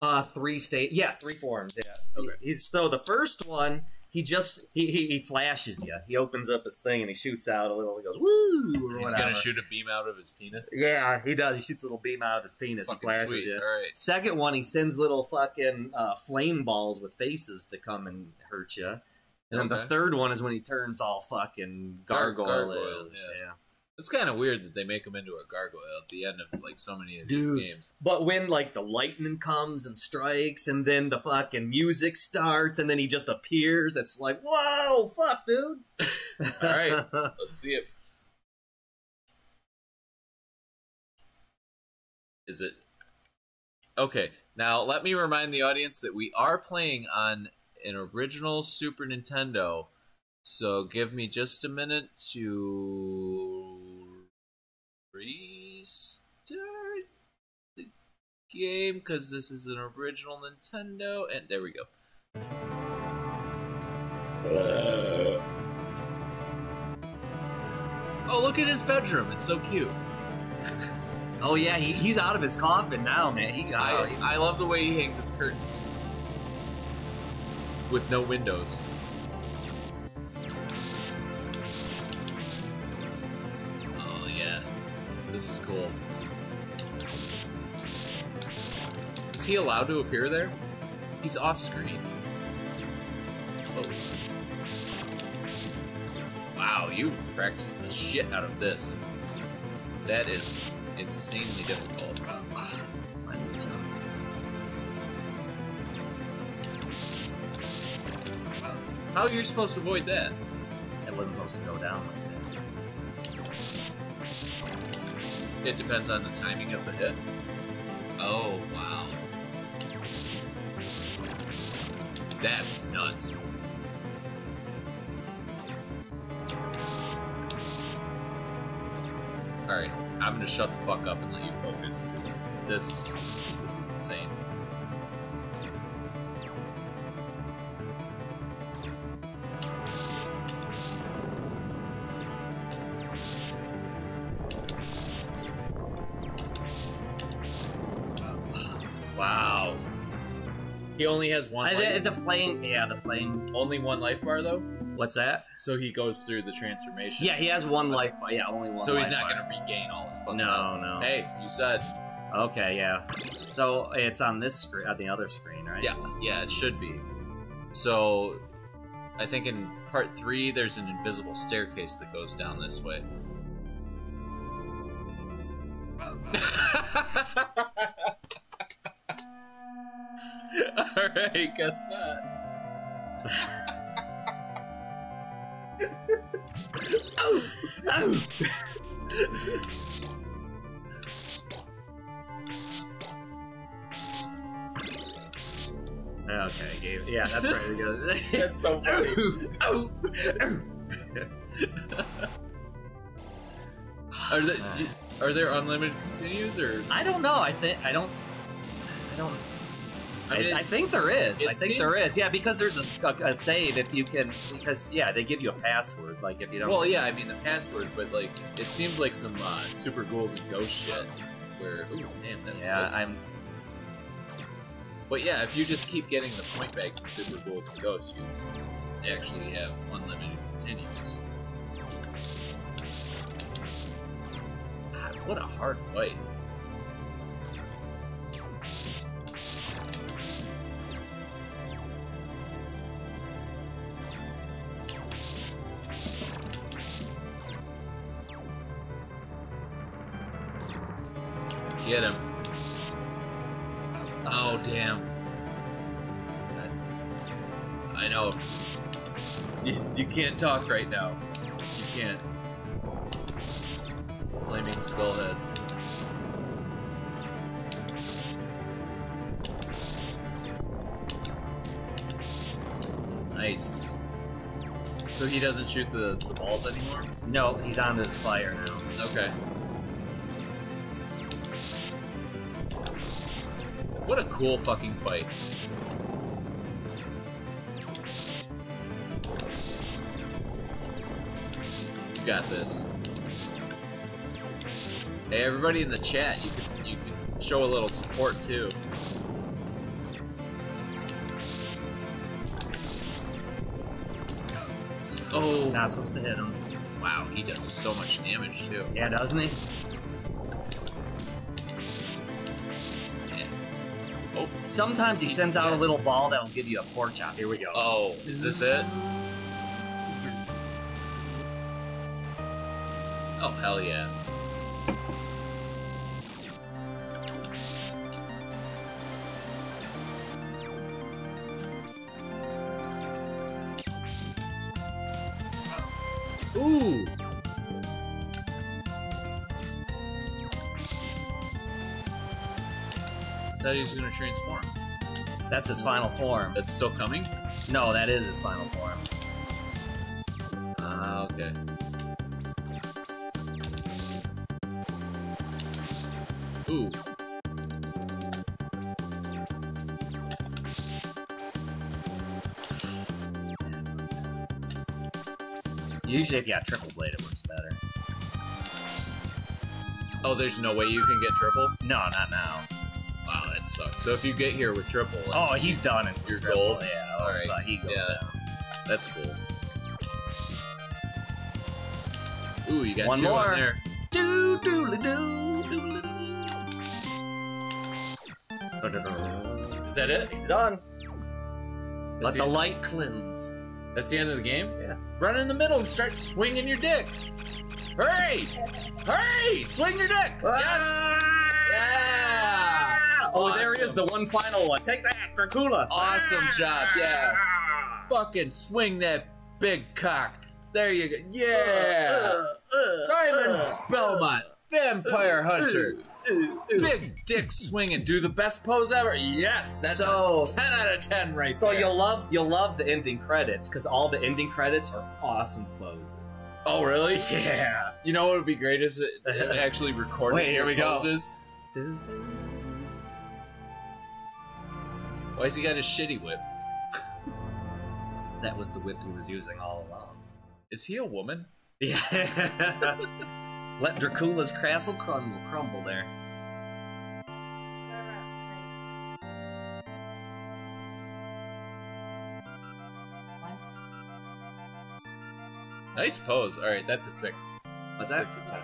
uh three state. Yeah, three forms. Yeah. Okay. He's so the first one. He just he, he, he flashes you. He opens up his thing and he shoots out a little. He goes woo. Or He's whatever. gonna shoot a beam out of his penis. Yeah, he does. He shoots a little beam out of his penis. Fucking he flashes sweet. you. All right. Second one, he sends little fucking uh, flame balls with faces to come and hurt you. And then the third one is when he turns all fucking Gar- gargoyle. gargoyle, yeah. It's kind of weird that they make him into a gargoyle at the end of like so many of these Dude. games. But when like the lightning comes and strikes, and then the fucking music starts, and then he just appears, it's like, whoa, fuck, dude. All right, let's see it. Is it okay? Now let me remind the audience that we are playing on an original Super Nintendo. So give me just a minute to restart the game because this is an original Nintendo, and there we go. Uh. Oh, look at his bedroom. It's so cute. oh yeah, he, he's out of his coffin now, man. He got. I, I love the way he hangs his curtains with no windows. Oh yeah, this is cool. He allowed to appear there? He's off screen. Oh. Wow, you practiced the shit out of this. That is insanely difficult. How are you supposed to avoid that? It wasn't supposed to go down like that. It depends on the timing of the hit. Oh, wow. That's nuts. Alright, I'm gonna shut the fuck up and let you focus, this, this is insane. Has one I, life. the, the flame, yeah, the flame. Only one life bar though, What's that? so he goes through the transformation. Yeah, he has one life, bar. yeah, only one. So he's not bar. gonna regain all his fucking. No, health. no. Hey, you said. Okay, yeah. So it's on this screen, on the other screen, right? Yeah, yeah, it should be. So, I think in part three, there's an invisible staircase that goes down this way. Alright, guess not. oh! Oh! Okay, Gabe. Yeah, that's right. It goes. That's so funny. Are, there, are there unlimited continues or? I don't know. I think I don't. I don't. I mean, I think there is. I think there is. Yeah, because there's a, a save if you can. Because yeah, they give you a password. Like if you don't. Well, yeah, I mean the password, but like it seems like some uh, super ghouls and ghost shit. Where, ooh, damn, that's Yeah, that's- I'm. But yeah, if you just keep getting the point bags and super ghouls and ghosts, you actually have unlimited continues. God, what a hard fight. Get him. Oh, damn. I know. You, you can't talk right now. You can't. Flaming skullheads. Nice. So he doesn't shoot the, the balls anymore? No, he's on this fire now. Okay. What a cool fucking fight. You got this. Hey, everybody in the chat, you can you can show a little support too. Oh, Not supposed to hit him. wow, he does so much damage too. Yeah, doesn't he? sometimes he sends out a little ball that'll give you a pork chop. Here we go. Oh, is this it? Oh, hell yeah. Thought he was gonna transform. That's his final form. That's still coming? No, that is his final form. Ah, okay. Ooh. Usually, if you got triple blade, it works better. Oh, there's no way you can get triple? No, not now. Sucks. So if you get here with triple, Oh, he's done it. You're Triple, gold? Yeah. All right, he goes yeah. down. that's cool. Ooh, you got One two more. on there. Do doodly doo doodly doo. Is that it? He's done. Let That's the it? light cleanse. That's the end of the game? Yeah. Run in the middle and start swinging your dick. Hurry! Hurry! Swing your dick! Yes! Ah! Oh, there he is, the one final one. Take that, Dracula. Awesome ah. job, yeah. Fucking swing that big cock. There you go. Yeah! Uh, uh, uh, Simon Belmont, Vampire Hunter. Big dick swinging. Do the best pose ever. Yes! That's So- a 10 out of 10 right So there. you'll love you'll love the ending credits because all the ending credits are awesome poses. Oh, really? Yeah. You know what would be great is it it actually recorded Wait, here we go. Poses. Why's he got his shitty whip? That was the whip he was using all along. Is he a woman? Yeah. Let Dracula's castle crumble, crumble there. Nice pose. All right, that's a six. What's that? Six ten.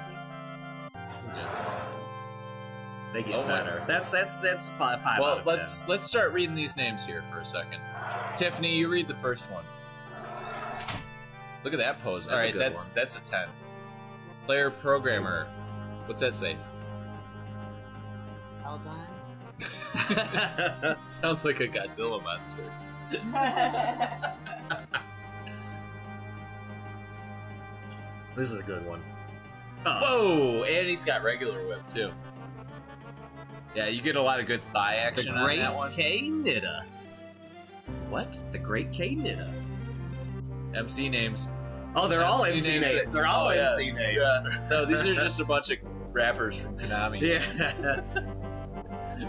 They get Oh my- better. That's that's that's five five. out Well, of let's let's start reading these names here for a second. Tiffany, you read the first one. Look at that pose. All That's a good that's one. that's a ten. Player programmer. What's that say? Well done. 10. Sounds like a Godzilla monster. this is a good one. Whoa! And he's got regular whip too. Yeah, you get a lot of good thigh The action on that one. K Nida. What? The Great K Nida. MC names. Oh, they're all MC names. names. They're all Oh, yeah. MC names. Yeah. No, these are just a bunch of rappers from Konami. Yeah.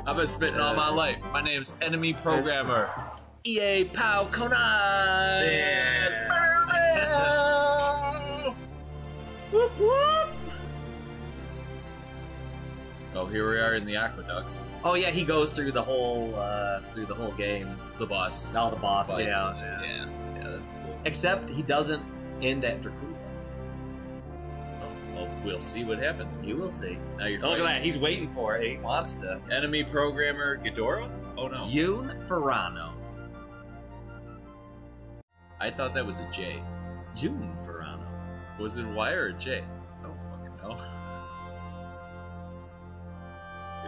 I've been spitting all my life. My name's Enemy Programmer. EA Pow Konami. Yes. whoop whoop. Oh, here we are in the aqueducts. oh yeah, he goes through the whole uh, through the whole game. The boss. All the boss. Yeah, yeah, yeah. yeah, that's cool. Except he doesn't end at Dracula. Oh, well, we'll see what happens. You will see. Now you're Look at that. He's waiting for it. He wants to. Enemy Programmer Ghidorah. Oh no, Yoon Ferrano. I thought that was a J. June Ferrano. Was it Y or a J? I don't fucking know.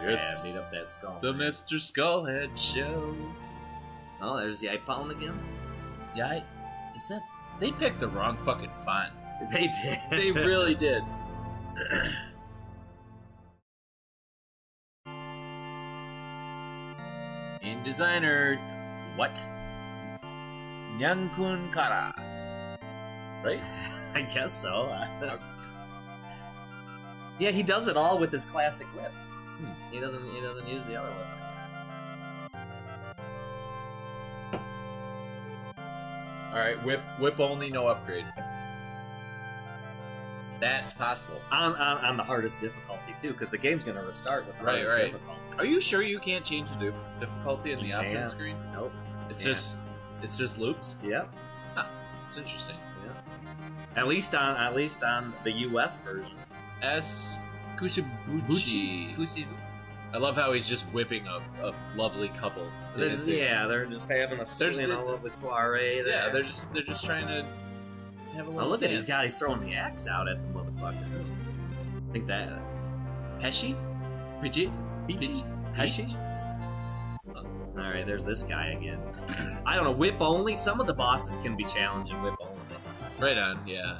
It's yeah, beat up that skull. the Mr. Skullhead Show. oh, there's the Ipound again. Yeah, I, is that they picked the wrong fucking font? They did. They really did. In designer, what? Nyankun Kara. Right? I guess so. Uh, yeah, he does it all with his classic whip. Hmm. He doesn't. He doesn't use the other whip. All right, whip, whip only, no upgrade. That's possible. On, on, on the hardest difficulty too, because the game's gonna restart with the Right, hardest right. difficulty. Are you sure you can't change the difficulty in the You option screen? Nope. It's Yeah. just, it's just loops. Yep. It's interesting. Yeah. At least on at least on the U.S. version. S. Kushibuchi. I love how he's just whipping a, a lovely couple. There's, yeah, they're just having a There's swing the- all over the soiree. There. yeah. They're just they're just trying to have a I little. look at dance. guy. He's throwing the axe out at the motherfucker. I think that Pesci? Peachy? Peachy? Peachy? Peachy? Oh, all right, there's this guy again. I don't know, whip only. Some of the bosses can be challenging whip only. Right on, yeah.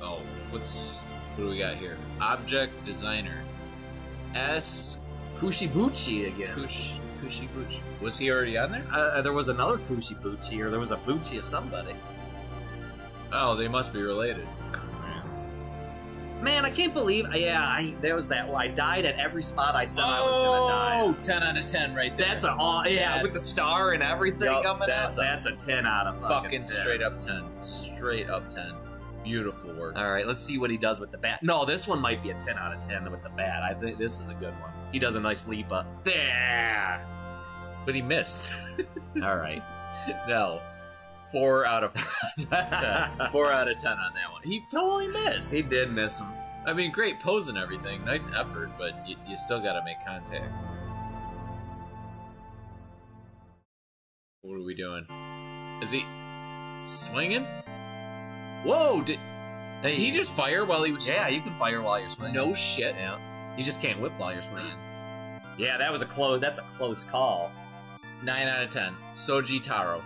Oh, what's what do we got here? Object designer. S Kushibuchi again. Kush Kushibuchi. Was he already on there? Uh, there was another Kushibuchi, or there was a Buchi of somebody. Oh, they must be related. Man, I can't believe. Yeah, I there was that. Well, I died at every spot I said I was Oh, gonna die. 10 out of 10 right there. That's a oh, yeah, with the star and everything Yup, coming that's out. a That's a ten out of fucking, fucking 10. straight up 10. Straight up 10. Beautiful work. All right, let's see what he does with the bat. No, this one might be a ten out of ten with the bat. I think this is a good one. He does a nice leap up. There. But he missed. All right. no. 4 out of 10. 4 out of 10 on that one. He totally missed. he did miss him. I mean, great pose and everything. Nice effort, but you, you still got to make contact. What are we doing? Is he swinging? Whoa! Did, Hey, did he just fire while he was? Yeah, you can fire while you're swinging. No shit. Yeah. You just can't whip while you're swinging. Yeah, that was a close. That's a close call. Nine out of ten. Soji Taro.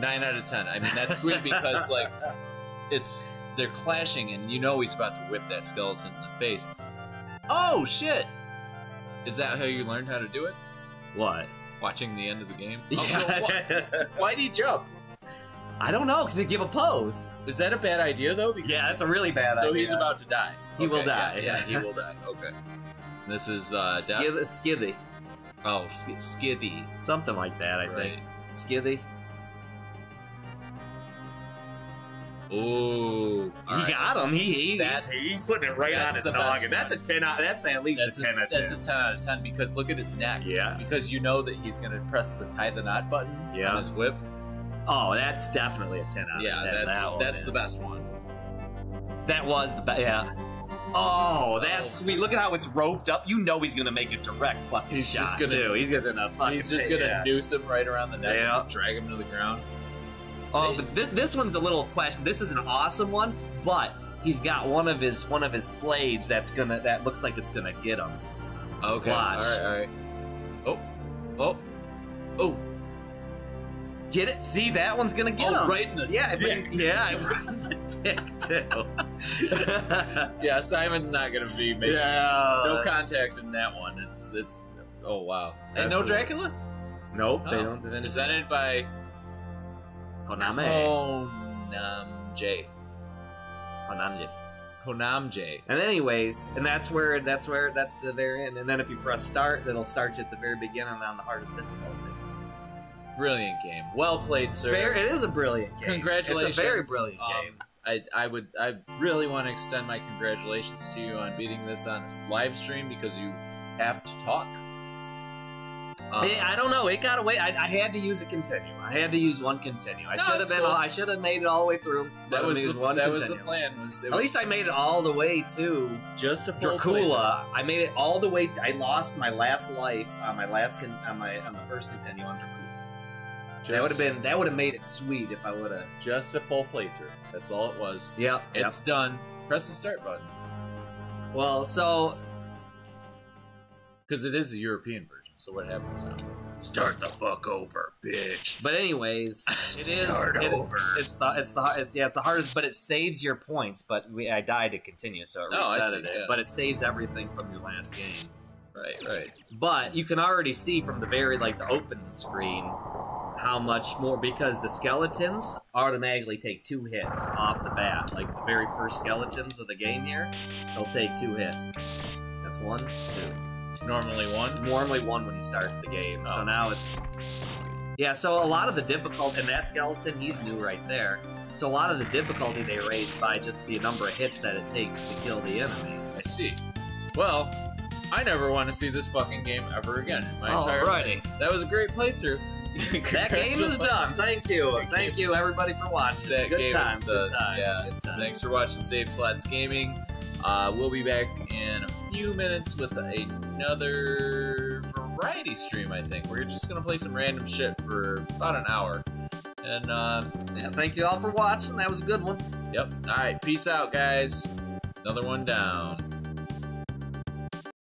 Nine out of ten. I mean, that's sweet because like it's they're clashing, and you know he's about to whip that skeleton in the face. Oh shit! Is that how you learned how to do it? What? Watching the end of the game? Oh, Yeah. wh- Why'd he jump? I don't know because he give a pose. Is that a bad idea though? Because Yeah, that's a really bad so idea. So he's about to die. He will die, Yeah, yeah, yeah. he will die. Okay. This is uh, death. Skithy, skithy, Oh, sk- skithy. something like that. I Right. think skithy. Ooh. he got him. He, he That's- he's putting it right on that's his the best noggin. That's a ten out. That's at least That's a ten a, out of that's a ten. 10 out of 10 because look at his neck. yeah. Because you know that he's going to press the tie the knot button Yeah. on his whip. Oh, that's definitely a ten out Yeah, of ten. that's that that's the best one. That was the best. Yeah. Oh, oh that's Oh. sweet. Look at how it's roped up. You know he's gonna make a direct fucking He's shot just gonna- too. He's just gonna fucking. He's just going to yeah. noose him right around the neck Yeah. and drag him to the ground. Oh, but this, this one's a little question. This is an awesome one, but he's got one of his one of his blades that's gonna that looks like it's gonna get him. Okay. Watch. All right, all right. Oh. Oh. Oh. Get it? See, that one's gonna get Oh, him. right in the Yeah, dick. yeah, right in the dick too. Yeah, Simon's not going to be making yeah. no contact in that one. It's it's oh wow. And no That's- Dracula? Nope, Oh. they don't. They Presented by Konami. Konamj. Konami. Konamj. And anyways, and that's where that's where that's the very end. And then if you press start, it'll start you at the very beginning on the hardest difficulty. Brilliant game. Well played, sir. Fair, it is a brilliant game. Congratulations. It's a very brilliant Um, game. I, I would I really want to extend my congratulations to you on beating this on live stream because you have to talk. Um, Hey, I don't know. It got away. I, I had to use a continue. I had to use one continue. I No, should have been. cool. I should have made it all the way through. that was the, one that was the plan. Was it At was least I made it all the way to just full Dracula. I made it all the way. I lost my last life on my last con, on my on the first continue on Dracula. Playthrough. that would have been that would have made it sweet if I would have. just a full playthrough. That's all it was. Yep. It's done. Press the start button Well, so because it is a European version. So what happens now? Start the fuck over, bitch. But anyways, it is. Start it- over. It's the it's the it's yeah it's the hardest, but it saves your points. But we, I died to continue, so it Oh, resetted it. yeah. But it saves everything from your last game. Right, right. But you can already see from the very like the open screen how much more because the skeletons automatically take two hits off the bat. Like the very first skeletons of the game here, they'll take two hits. That's one, two. Normally one. normally one when you start the game. So Oh. now it's yeah. So a lot of the difficulty and that skeleton, he's new right there. So a lot of the difficulty they raise by just the number of hits that it takes to kill the enemies. I see. Well, I never want to see this fucking game ever again in my entire life. Alrighty, That was a great playthrough. that game is done. Thank you, thank you everybody for watching. That good game times, good times, Yeah. good times. Thanks for watching Save Slots Gaming. Uh, we'll be back in a few minutes with another variety stream, I think. We're just going to play some random shit for about an hour. And, uh, Yeah, thank you all for watching. That was a good one. yep. All right. Peace out, guys. Another one down.